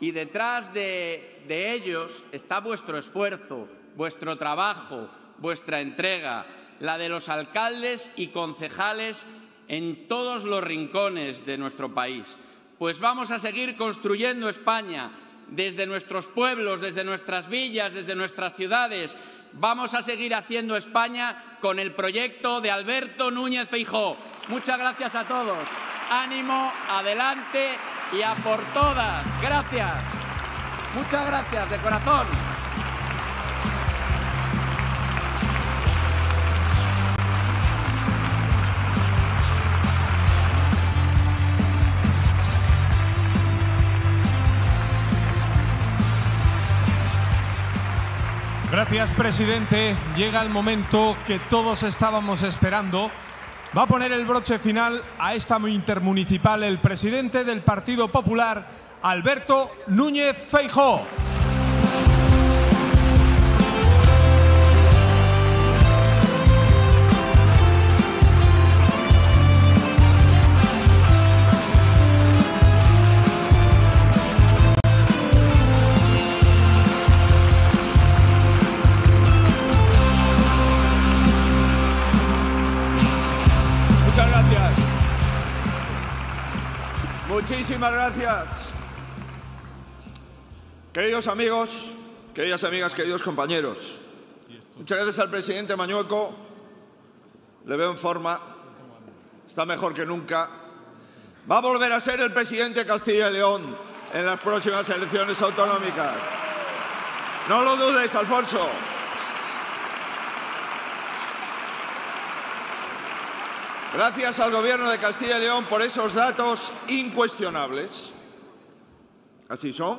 y detrás de, de ellos está vuestro esfuerzo, vuestro trabajo, vuestra entrega, la de los alcaldes y concejales en todos los rincones de nuestro país. Pues vamos a seguir construyendo España desde nuestros pueblos, desde nuestras villas, desde nuestras ciudades. Vamos a seguir haciendo España con el proyecto de Alberto Núñez Feijó. Muchas gracias a todos ánimo, adelante y a por todas. Gracias. Muchas gracias de corazón. Gracias, presidente. Llega el momento que todos estábamos esperando. Va a poner el broche final a esta intermunicipal el presidente del Partido Popular, Alberto Núñez Feijó. Muchísimas gracias. Queridos amigos, queridas amigas, queridos compañeros, muchas gracias al presidente Mañueco. Le veo en forma, está mejor que nunca. Va a volver a ser el presidente de Castilla y León en las próximas elecciones autonómicas. No lo dudes, Alfonso. Gracias al Gobierno de Castilla y León por esos datos incuestionables. Así son.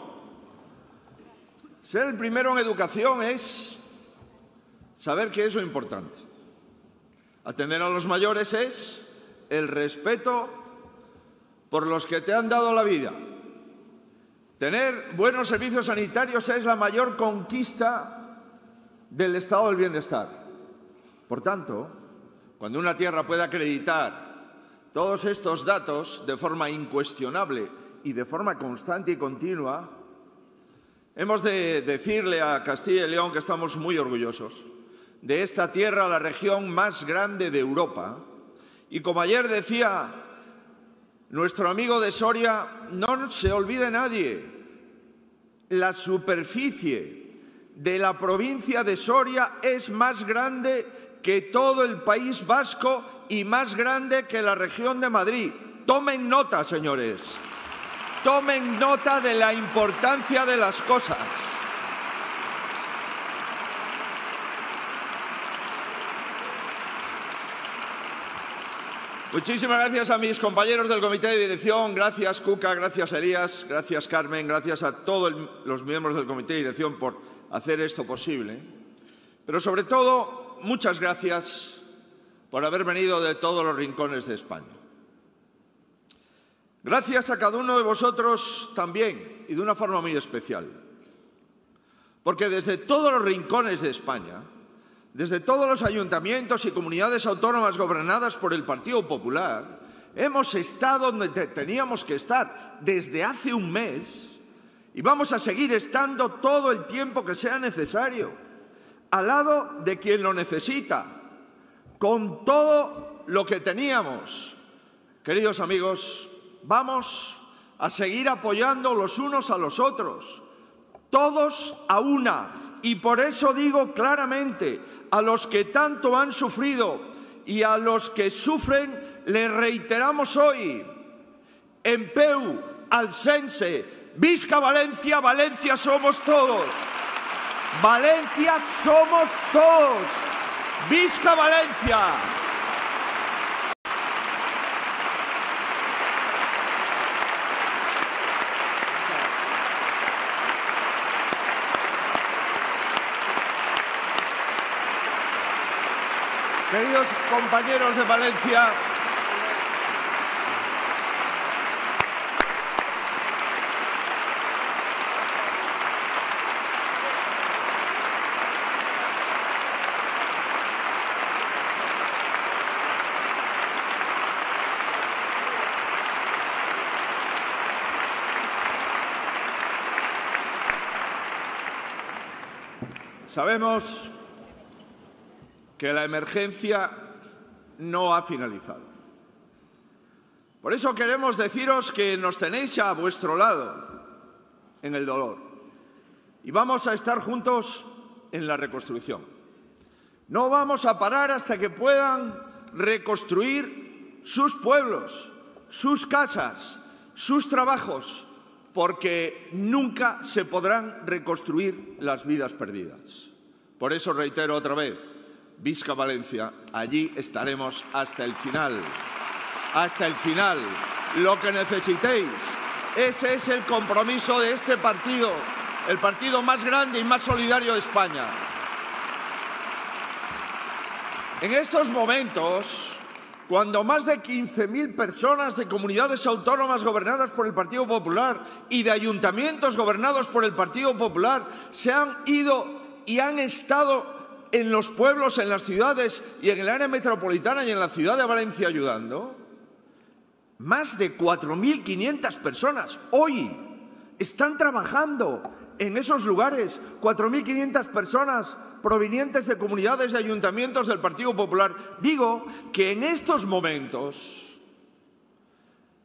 Ser el primero en educación es saber que es lo importante. Atender a los mayores es el respeto por los que te han dado la vida. Tener buenos servicios sanitarios es la mayor conquista del estado del bienestar. Por tanto, cuando una tierra puede acreditar todos estos datos de forma incuestionable y de forma constante y continua, hemos de decirle a Castilla y León que estamos muy orgullosos de esta tierra, la región más grande de Europa. Y como ayer decía nuestro amigo de Soria, no se olvide nadie, la superficie de la provincia de Soria es más grande que todo el país vasco y más grande que la región de Madrid. Tomen nota, señores. Tomen nota de la importancia de las cosas. Muchísimas gracias a mis compañeros del comité de dirección, gracias Cuca, gracias Elías, gracias Carmen, gracias a todos los miembros del comité de dirección por hacer esto posible. Pero sobre todo, muchas gracias por haber venido de todos los rincones de España. Gracias a cada uno de vosotros también, y de una forma muy especial. Porque desde todos los rincones de España, desde todos los ayuntamientos y comunidades autónomas gobernadas por el Partido Popular, hemos estado donde teníamos que estar desde hace un mes y vamos a seguir estando todo el tiempo que sea necesario, al lado de quien lo necesita, con todo lo que teníamos. Queridos amigos, vamos a seguir apoyando los unos a los otros, todos a una. Y por eso digo claramente, a los que tanto han sufrido y a los que sufren, les reiteramos hoy, en Peu, Alsense, Visca Valencia, Valencia somos todos. Valencia somos todos. Visca Valencia. Queridos compañeros de Valencia, sabemos que la emergencia no ha finalizado. Por eso queremos deciros que nos tenéis a vuestro lado en el dolor y vamos a estar juntos en la reconstrucción. No vamos a parar hasta que puedan reconstruir sus pueblos, sus casas, sus trabajos, porque nunca se podrán reconstruir las vidas perdidas. Por eso reitero otra vez, Visca Valencia, allí estaremos hasta el final. Hasta el final. Lo que necesitéis. Ese es el compromiso de este partido, el partido más grande y más solidario de España. En estos momentos, cuando más de 15.000 personas de comunidades autónomas gobernadas por el Partido Popular y de ayuntamientos gobernados por el Partido Popular se han ido y han estado en los pueblos, en las ciudades y en el área metropolitana y en la ciudad de Valencia ayudando? Más de 4.500 personas hoy están trabajando en esos lugares, 4.500 personas provenientes de comunidades y ayuntamientos del Partido Popular. Digo que en estos momentos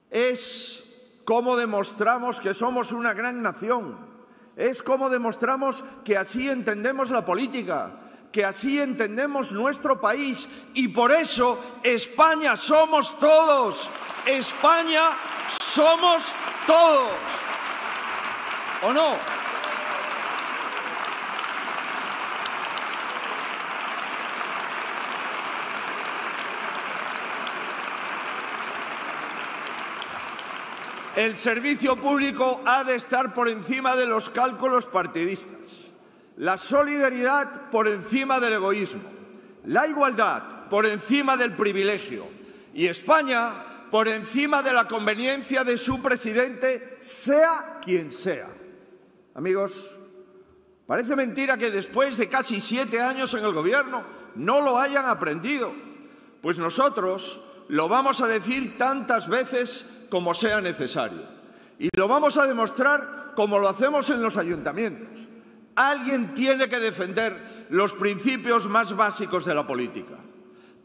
es como demostramos que somos una gran nación, es como demostramos que así entendemos la política, que así entendemos nuestro país y por eso España somos todos. España somos todos. ¿O no? El servicio público ha de estar por encima de los cálculos partidistas. La solidaridad por encima del egoísmo, la igualdad por encima del privilegio. Y España por encima de la conveniencia de su presidente, sea quien sea. Amigos, parece mentira que después de casi siete años en el gobierno no lo hayan aprendido, pues nosotros lo vamos a decir tantas veces como sea necesario y lo vamos a demostrar como lo hacemos en los ayuntamientos Alguien tiene que defender los principios más básicos de la política.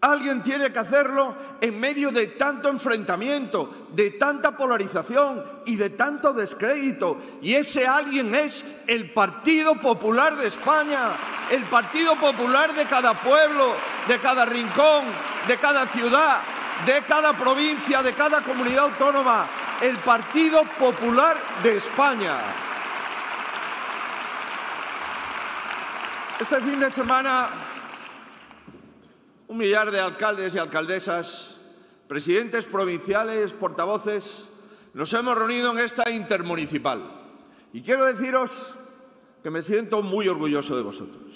Alguien tiene que hacerlo en medio de tanto enfrentamiento, de tanta polarización y de tanto descrédito. Y ese alguien es el Partido Popular de España, el Partido Popular de cada pueblo, de cada rincón, de cada ciudad, de cada provincia, de cada comunidad autónoma, el Partido Popular de España. Este fin de semana, un millar de alcaldes y alcaldesas, presidentes provinciales, portavoces, nos hemos reunido en esta intermunicipal. Y quiero deciros que me siento muy orgulloso de vosotros.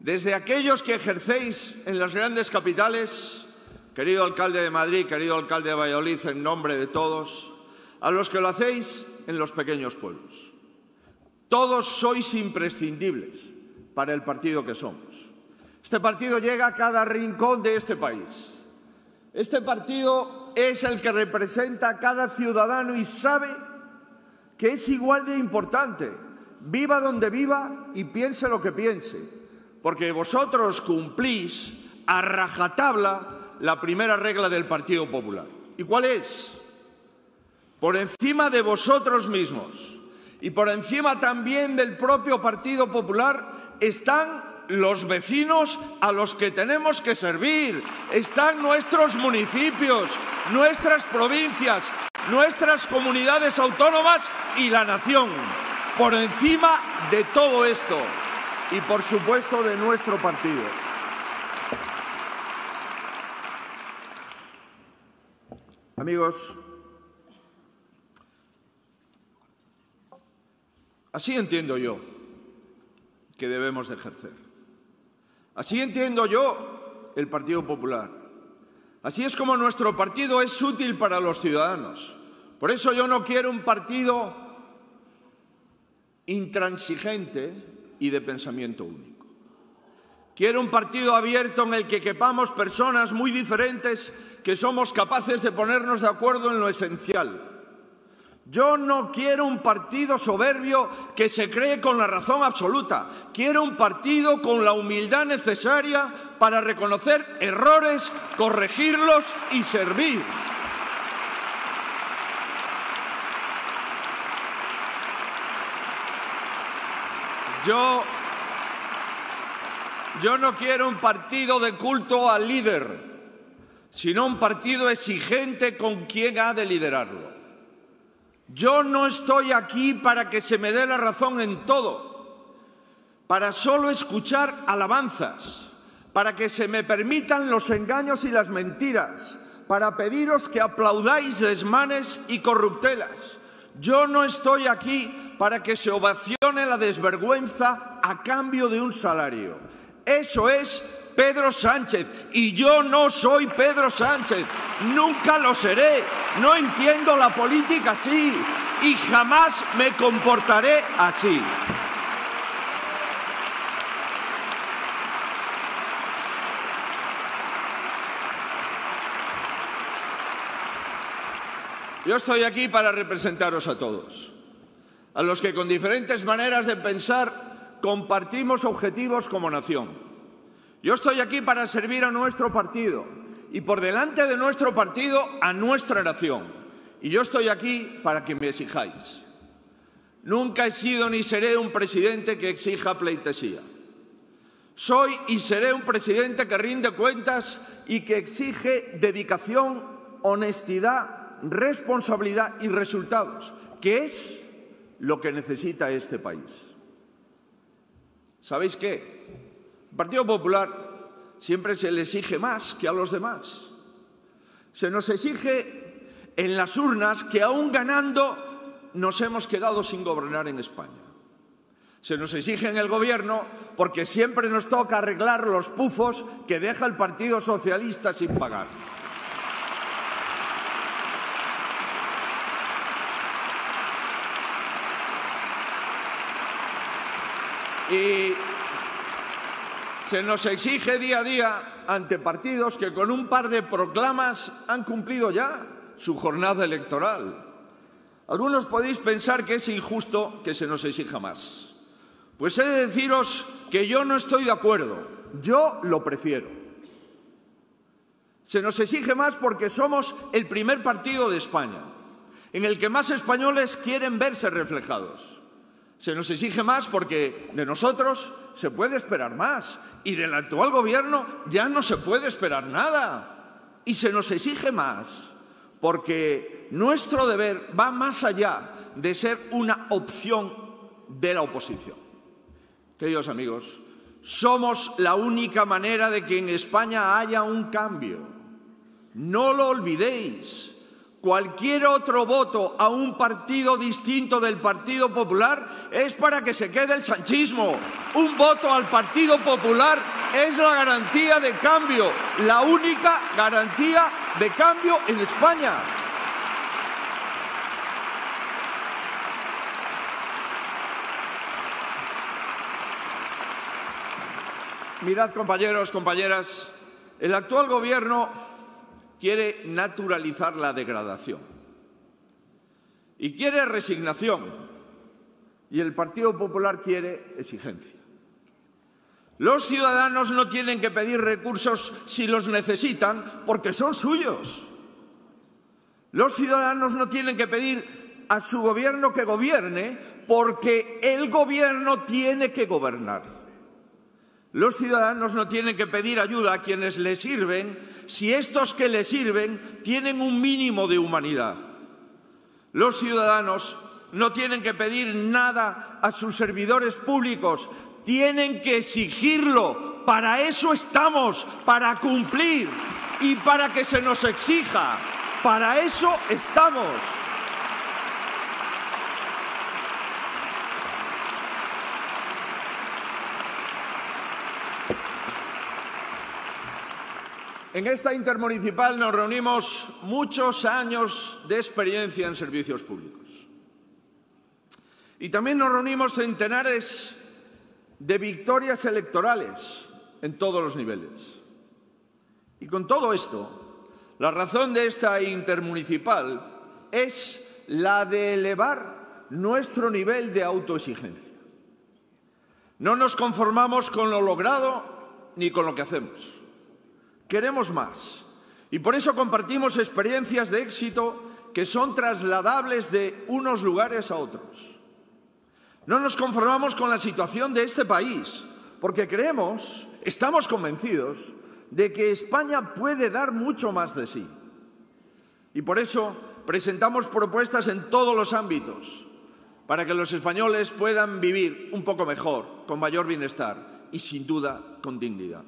desde aquellos que ejercéis en las grandes capitales, querido alcalde de Madrid, querido alcalde de Valladolid, en nombre de todos, a los que lo hacéis en los pequeños pueblos. Todos sois imprescindibles para el partido que somos. Este partido llega a cada rincón de este país. Este partido es el que representa a cada ciudadano y sabe que es igual de importante, viva donde viva y piense lo que piense, porque vosotros cumplís a rajatabla la primera regla del Partido Popular. ¿Y cuál es? Por encima de vosotros mismos y por encima también del propio Partido Popular están los vecinos a los que tenemos que servir, están nuestros municipios, nuestras provincias, nuestras comunidades autónomas y la nación. Por encima de todo esto y por supuesto de nuestro partido. Amigos, así entiendo yo que debemos de ejercer. Así entiendo yo el Partido Popular. Así es como nuestro partido es útil para los ciudadanos. Por eso yo no quiero un partido intransigente y de pensamiento único. Quiero un partido abierto en el que quepamos personas muy diferentes que somos capaces de ponernos de acuerdo en lo esencial yo no quiero un partido soberbio que se cree con la razón absoluta. Quiero un partido con la humildad necesaria para reconocer errores, corregirlos y servir. Yo, yo no quiero un partido de culto al líder, sino un partido exigente con quien ha de liderarlo. Yo no estoy aquí para que se me dé la razón en todo, para solo escuchar alabanzas, para que se me permitan los engaños y las mentiras, para pediros que aplaudáis desmanes y corruptelas. Yo no estoy aquí para que se ovacione la desvergüenza a cambio de un salario. Eso es Pedro Sánchez. Y yo no soy Pedro Sánchez, nunca lo seré, no entiendo la política así. Y jamás me comportaré así. Yo estoy aquí para representaros a todos, a los que con diferentes maneras de pensar compartimos objetivos como nación. Yo estoy aquí para servir a nuestro partido y por delante de nuestro partido a nuestra nación. Y yo estoy aquí para que me exijáis. Nunca he sido ni seré un presidente que exija pleitesía. Soy y seré un presidente que rinde cuentas y que exige dedicación, honestidad, responsabilidad y resultados, que es lo que necesita este país. ¿Sabéis qué? El Partido Popular siempre se le exige más que a los demás. Se nos exige en las urnas que aún ganando nos hemos quedado sin gobernar en España. Se nos exige en el gobierno porque siempre nos toca arreglar los pufos que deja el Partido Socialista sin pagar. Y se nos exige día a día ante partidos que con un par de proclamas han cumplido ya su jornada electoral. Algunos podéis pensar que es injusto que se nos exija más. Pues he de deciros que yo no estoy de acuerdo, yo lo prefiero. Se nos exige más porque somos el primer partido de España, en el que más españoles quieren verse reflejados. Se nos exige más porque de nosotros se puede esperar más y del actual gobierno ya no se puede esperar nada. Y se nos exige más porque nuestro deber va más allá de ser una opción de la oposición. Queridos amigos, somos la única manera de que en España haya un cambio. No lo olvidéis, cualquier otro voto a un partido distinto del Partido Popular es para que se quede el sanchismo. Un voto al Partido Popular es la garantía de cambio, la única garantía de cambio en España. Mirad, compañeros, compañeras, el actual gobierno quiere naturalizar la degradación y quiere resignación y el Partido Popular quiere exigencia. Los ciudadanos no tienen que pedir recursos si los necesitan porque son suyos. Los ciudadanos no tienen que pedir a su gobierno que gobierne porque el gobierno tiene que gobernar. Los ciudadanos no tienen que pedir ayuda a quienes les sirven si estos que les sirven tienen un mínimo de humanidad. Los ciudadanos no tienen que pedir nada a sus servidores públicos, tienen que exigirlo. Para eso estamos, para cumplir y para que se nos exija. Para eso estamos. En esta intermunicipal nos reunimos muchos años de experiencia en servicios públicos. Y también nos reunimos centenares de victorias electorales en todos los niveles. Y con todo esto, la razón de esta intermunicipal es la de elevar nuestro nivel de autoexigencia. No nos conformamos con lo logrado ni con lo que hacemos. Queremos más. Y por eso compartimos experiencias de éxito que son trasladables de unos lugares a otros. No nos conformamos con la situación de este país, porque creemos, estamos convencidos, de que España puede dar mucho más de sí. Y por eso presentamos propuestas en todos los ámbitos, para que los españoles puedan vivir un poco mejor, con mayor bienestar y, sin duda, con dignidad.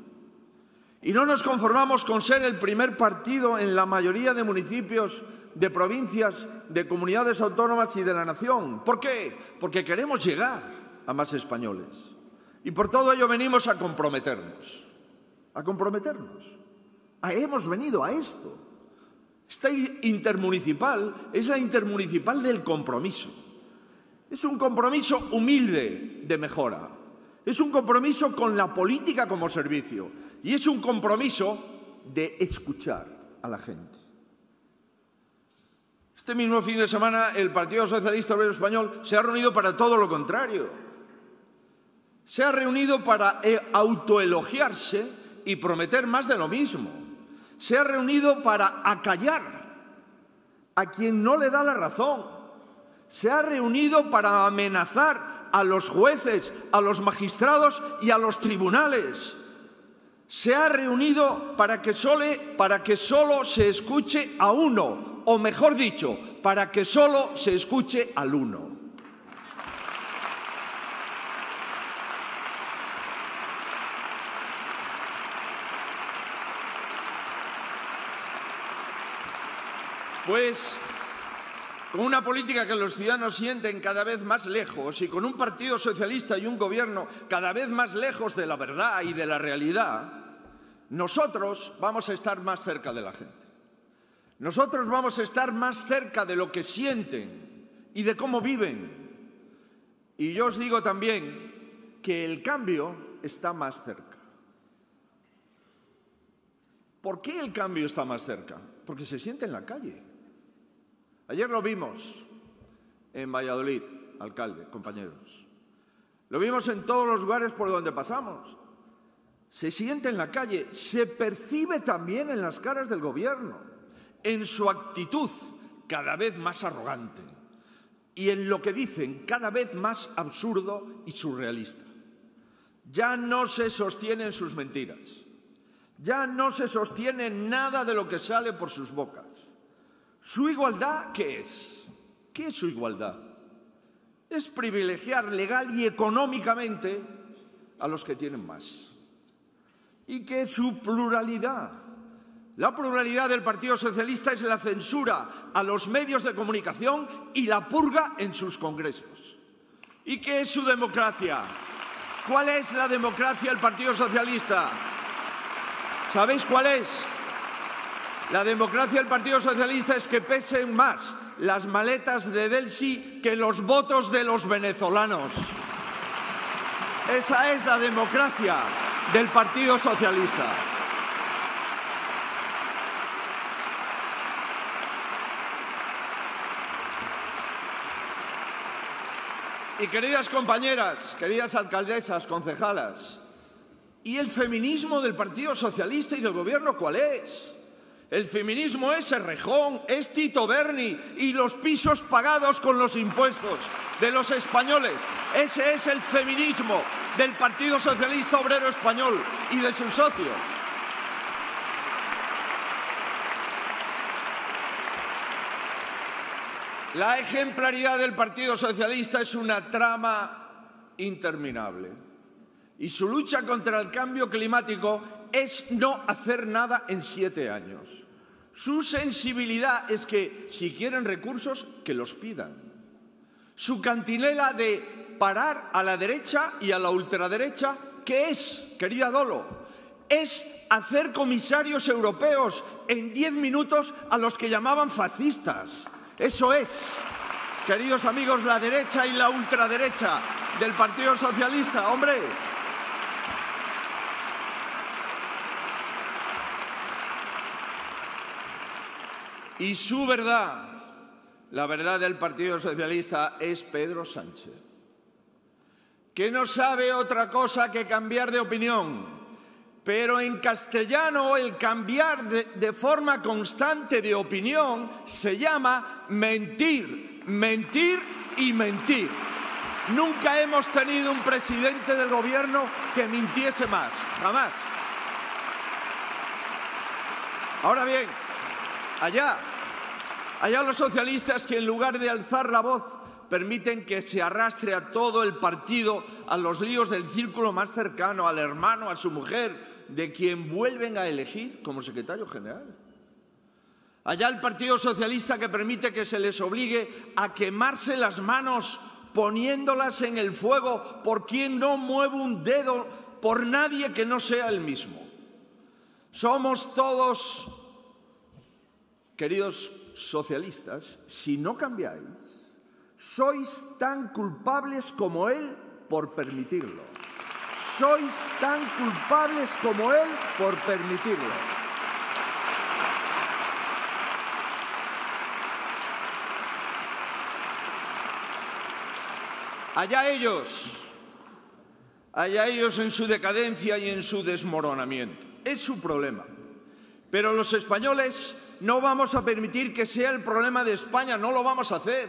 Y no nos conformamos con ser el primer partido en la mayoría de municipios, de provincias, de comunidades autónomas y de la nación. ¿Por qué? Porque queremos llegar a más españoles. Y por todo ello venimos a comprometernos. A comprometernos. hemos venido a esto. Esta intermunicipal es la intermunicipal del compromiso. Es un compromiso humilde de mejora. Es un compromiso con la política como servicio y es un compromiso de escuchar a la gente. Este mismo fin de semana el Partido Socialista Obrero Español se ha reunido para todo lo contrario. Se ha reunido para eh, autoelogiarse y prometer más de lo mismo. Se ha reunido para acallar a quien no le da la razón. Se ha reunido para amenazar a los jueces, a los magistrados y a los tribunales se ha reunido para que, solo, para que solo se escuche a uno, o mejor dicho, para que solo se escuche al uno. Pues con una política que los ciudadanos sienten cada vez más lejos y con un partido socialista y un gobierno cada vez más lejos de la verdad y de la realidad, nosotros vamos a estar más cerca de la gente. Nosotros vamos a estar más cerca de lo que sienten y de cómo viven. Y yo os digo también que el cambio está más cerca. ¿Por qué el cambio está más cerca? Porque se siente en la calle. Ayer lo vimos en Valladolid, alcalde, compañeros. Lo vimos en todos los lugares por donde pasamos se siente en la calle, se percibe también en las caras del gobierno, en su actitud cada vez más arrogante y en lo que dicen cada vez más absurdo y surrealista. Ya no se sostienen sus mentiras, ya no se sostiene nada de lo que sale por sus bocas. ¿Su igualdad qué es? ¿Qué es su igualdad? Es privilegiar legal y económicamente a los que tienen más y que su pluralidad La pluralidad del Partido Socialista es la censura a los medios de comunicación y la purga en sus congresos. ¿Y qué es su democracia? ¿Cuál es la democracia del Partido Socialista? ¿Sabéis cuál es? La democracia del Partido Socialista es que pesen más las maletas de Delsi que los votos de los venezolanos. Esa es la democracia del Partido Socialista. Y queridas compañeras, queridas alcaldesas, concejalas, ¿y el feminismo del Partido Socialista y del Gobierno cuál es? El feminismo es Errejón, es Tito Berni y los pisos pagados con los impuestos de los españoles. Ese es el feminismo del Partido Socialista Obrero Español y de sus socios. La ejemplaridad del Partido Socialista es una trama interminable. Y su lucha contra el cambio climático es no hacer nada en siete años. Su sensibilidad es que si quieren recursos, que los pidan. Su cantinela de parar a la derecha y a la ultraderecha, ¿qué es, querida Dolo? Es hacer comisarios europeos en diez minutos a los que llamaban fascistas. Eso es, queridos amigos, la derecha y la ultraderecha del Partido Socialista, hombre. Y su verdad, la verdad del Partido Socialista es Pedro Sánchez, que no sabe otra cosa que cambiar de opinión. Pero en castellano el cambiar de, forma constante de opinión se llama mentir, mentir y mentir. Nunca hemos tenido un presidente del gobierno que mintiese más, jamás. Ahora bien, allá, allá los socialistas que en lugar de alzar la voz permiten que se arrastre a todo el partido a los líos del círculo más cercano, al hermano, a su mujer, de quien vuelven a elegir como secretario general. Allá el Partido Socialista que permite que se les obligue a quemarse las manos poniéndolas en el fuego por quien no mueve un dedo por nadie que no sea el mismo. Somos todos queridos socialistas, si no cambiáis, sois tan culpables como Él por permitirlo. Sois tan culpables como Él por permitirlo. Allá ellos, allá ellos en su decadencia y en su desmoronamiento. Es su problema. Pero los españoles no vamos a permitir que sea el problema de España, no lo vamos a hacer.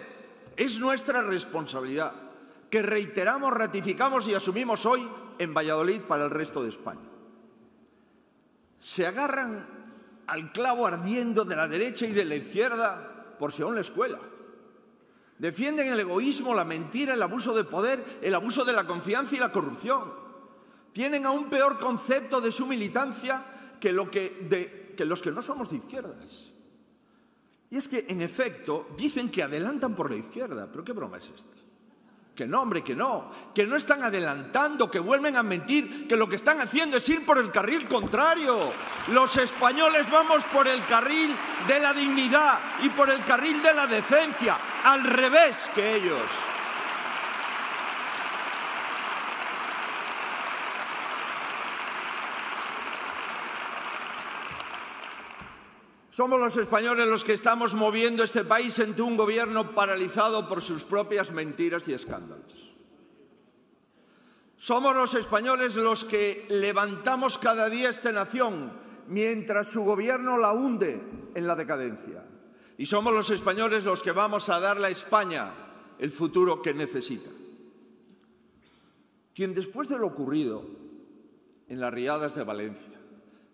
Es nuestra responsabilidad, que reiteramos, ratificamos y asumimos hoy en Valladolid para el resto de España. Se agarran al clavo ardiendo de la derecha y de la izquierda por si aún la escuela. Defienden el egoísmo, la mentira, el abuso de poder, el abuso de la confianza y la corrupción. Tienen aún peor concepto de su militancia que, lo que de que los que no somos de izquierdas. Y es que, en efecto, dicen que adelantan por la izquierda. ¿Pero qué broma es esta? Que no, hombre, que no. Que no están adelantando, que vuelven a mentir, que lo que están haciendo es ir por el carril contrario. Los españoles vamos por el carril de la dignidad y por el carril de la decencia, al revés que ellos. Somos los españoles los que estamos moviendo este país entre un gobierno paralizado por sus propias mentiras y escándalos. Somos los españoles los que levantamos cada día esta nación mientras su gobierno la hunde en la decadencia. Y somos los españoles los que vamos a darle a España el futuro que necesita. Quien después de lo ocurrido en las riadas de Valencia,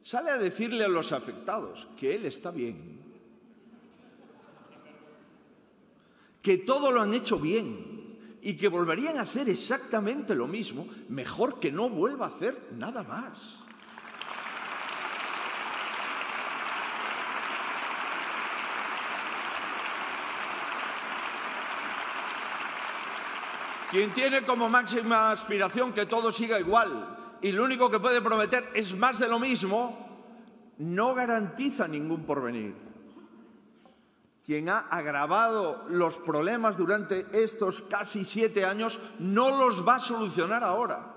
sale a decirle a los afectados que él está bien, que todo lo han hecho bien y que volverían a hacer exactamente lo mismo, mejor que no vuelva a hacer nada más. Quien tiene como máxima aspiración que todo siga igual, y lo único que puede prometer es más de lo mismo, no garantiza ningún porvenir. Quien ha agravado los problemas durante estos casi siete años no los va a solucionar ahora.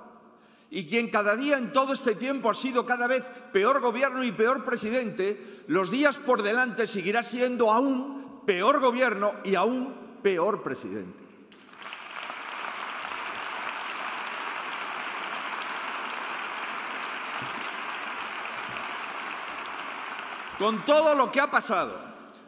Y quien cada día en todo este tiempo ha sido cada vez peor gobierno y peor presidente, los días por delante seguirá siendo aún peor gobierno y aún peor presidente. Con todo lo que ha pasado,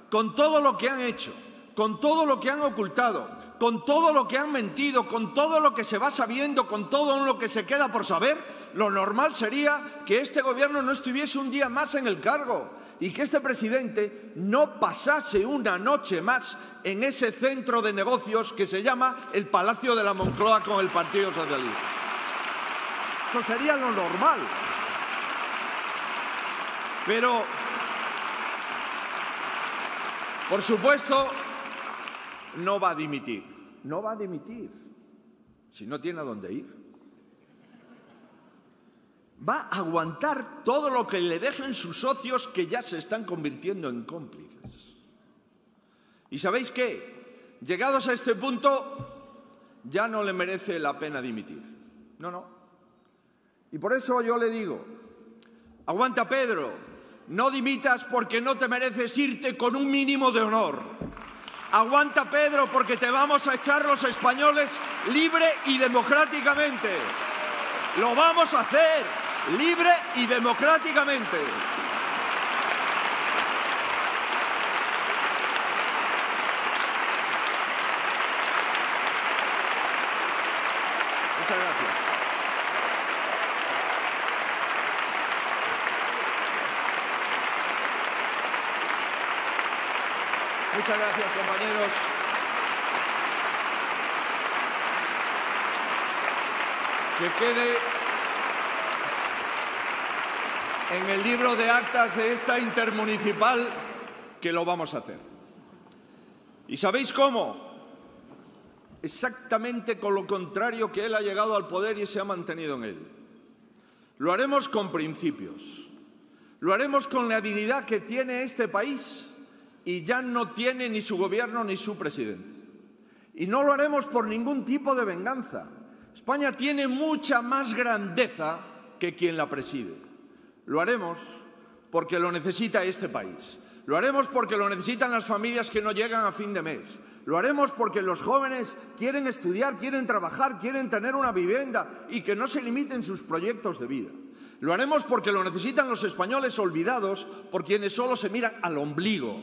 con todo lo que han hecho, con todo lo que han ocultado, con todo lo que han mentido, con todo lo que se va sabiendo, con todo lo que se queda por saber, lo normal sería que este gobierno no estuviese un día más en el cargo y que este presidente no pasase una noche más en ese centro de negocios que se llama el Palacio de la Moncloa con el Partido Socialista. Eso sería lo normal. Pero por supuesto, no va a dimitir. No va a dimitir si no tiene a dónde ir. Va a aguantar todo lo que le dejen sus socios que ya se están convirtiendo en cómplices. ¿Y sabéis qué? Llegados a este punto, ya no le merece la pena dimitir. No, no. Y por eso yo le digo, aguanta Pedro, no dimitas porque no te mereces irte con un mínimo de honor. Aguanta, Pedro, porque te vamos a echar los españoles libre y democráticamente. Lo vamos a hacer libre y democráticamente. Muchas gracias. Muchas gracias, compañeros. Que quede en el libro de actas de esta intermunicipal que lo vamos a hacer. ¿Y sabéis cómo? Exactamente con lo contrario que él ha llegado al poder y se ha mantenido en él. Lo haremos con principios. Lo haremos con la dignidad que tiene este país y ya no tiene ni su gobierno ni su presidente. Y no lo haremos por ningún tipo de venganza. España tiene mucha más grandeza que quien la preside. Lo haremos porque lo necesita este país. Lo haremos porque lo necesitan las familias que no llegan a fin de mes. Lo haremos porque los jóvenes quieren estudiar, quieren trabajar, quieren tener una vivienda y que no se limiten sus proyectos de vida. Lo haremos porque lo necesitan los españoles olvidados por quienes solo se miran al ombligo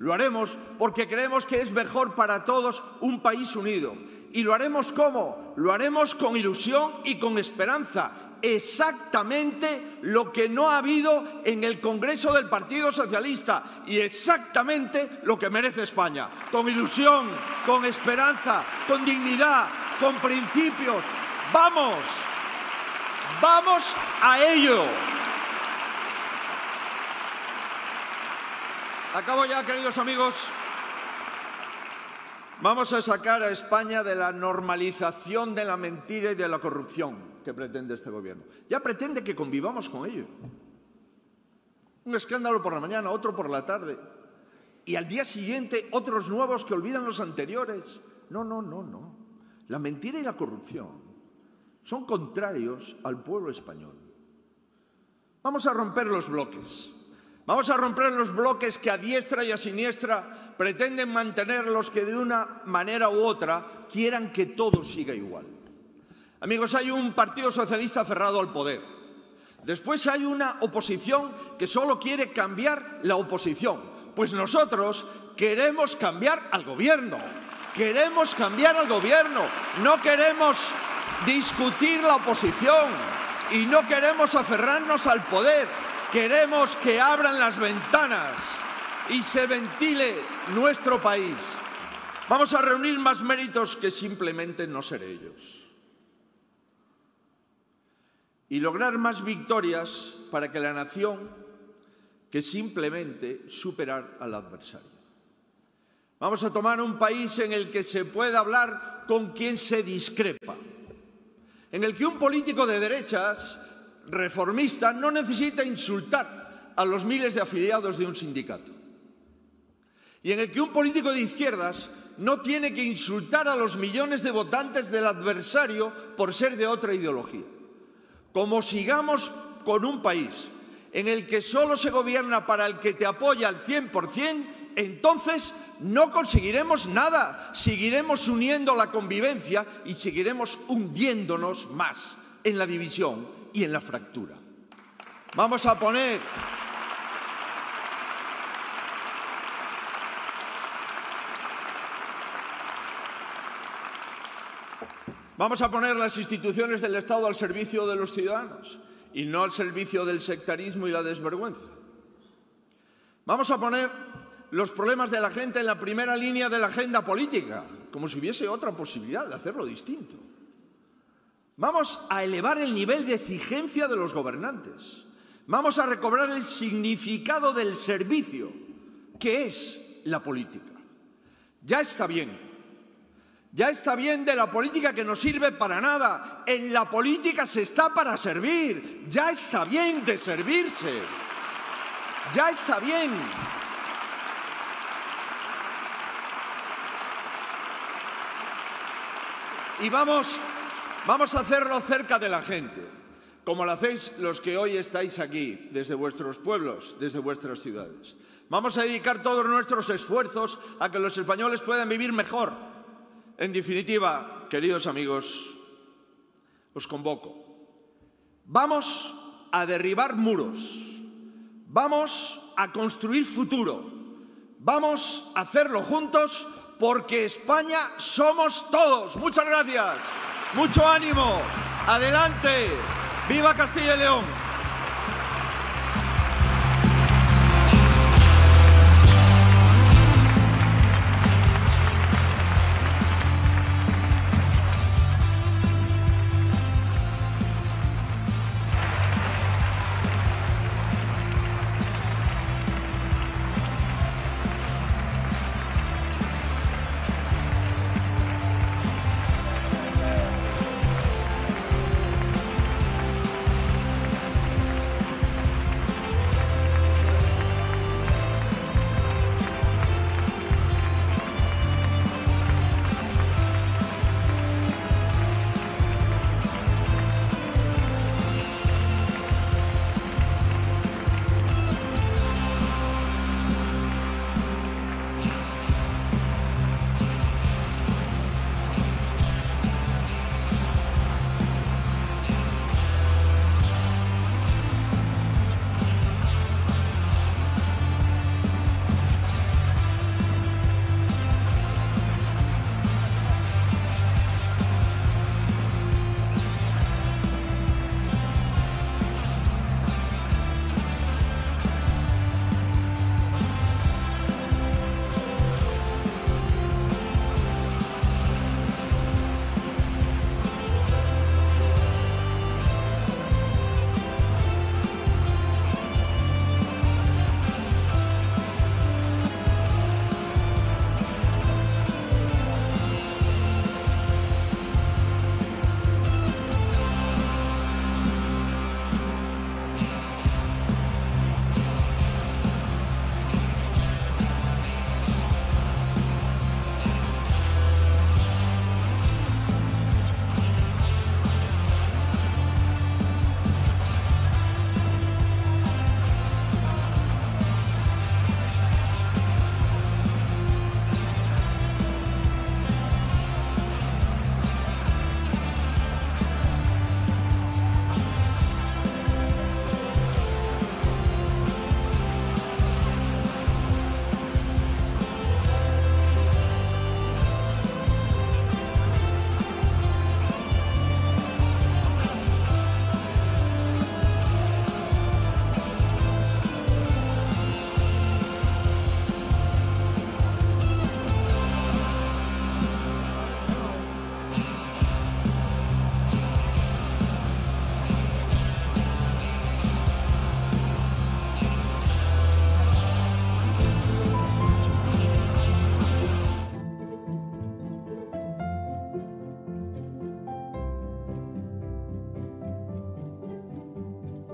lo haremos porque creemos que es mejor para todos un país unido. ¿Y lo haremos cómo? Lo haremos con ilusión y con esperanza. Exactamente lo que no ha habido en el Congreso del Partido Socialista y exactamente lo que merece España. Con ilusión, con esperanza, con dignidad, con principios. ¡Vamos! ¡Vamos a ello! Acabo ya, queridos amigos. Vamos a sacar a España de la normalización de la mentira y de la corrupción que pretende este gobierno. Ya pretende que convivamos con ello. Un escándalo por la mañana, otro por la tarde. Y al día siguiente otros nuevos que olvidan los anteriores. No, no, no, no. La mentira y la corrupción son contrarios al pueblo español. Vamos a romper los bloques. Vamos a romper los bloques que a diestra y a siniestra pretenden mantener los que de una manera u otra quieran que todo siga igual. Amigos, hay un Partido Socialista cerrado al poder. Después hay una oposición que solo quiere cambiar la oposición. Pues nosotros queremos cambiar al gobierno. Queremos cambiar al gobierno. No queremos discutir la oposición y no queremos aferrarnos al poder. Queremos que abran las ventanas y se ventile nuestro país. Vamos a reunir más méritos que simplemente no ser ellos. Y lograr más victorias para que la nación que simplemente superar al adversario. Vamos a tomar un país en el que se pueda hablar con quien se discrepa, en el que un político de derechas, reformista, no necesita insultar a los miles de afiliados de un sindicato, y en el que un político de izquierdas no tiene que insultar a los millones de votantes del adversario por ser de otra ideología. Como sigamos con un país en el que solo se gobierna para el que te apoya al 100%, entonces no conseguiremos nada. Seguiremos uniendo la convivencia y seguiremos hundiéndonos más en la división y en la fractura. Vamos a poner Vamos a poner las instituciones del Estado al servicio de los ciudadanos y no al servicio del sectarismo y la desvergüenza. Vamos a poner los problemas de la gente en la primera línea de la agenda política, como si hubiese otra posibilidad de hacerlo distinto. Vamos a elevar el nivel de exigencia de los gobernantes. Vamos a recobrar el significado del servicio, que es la política. Ya está bien ya está bien de la política que no sirve para nada. En la política se está para servir. Ya está bien de servirse. Ya está bien. Y vamos, vamos a hacerlo cerca de la gente, como lo hacéis los que hoy estáis aquí, desde vuestros pueblos, desde vuestras ciudades. Vamos a dedicar todos nuestros esfuerzos a que los españoles puedan vivir mejor en definitiva, queridos amigos, os convoco. Vamos a derribar muros, vamos a construir futuro, vamos a hacerlo juntos porque España somos todos. Muchas gracias, mucho ánimo, adelante, viva Castilla y León.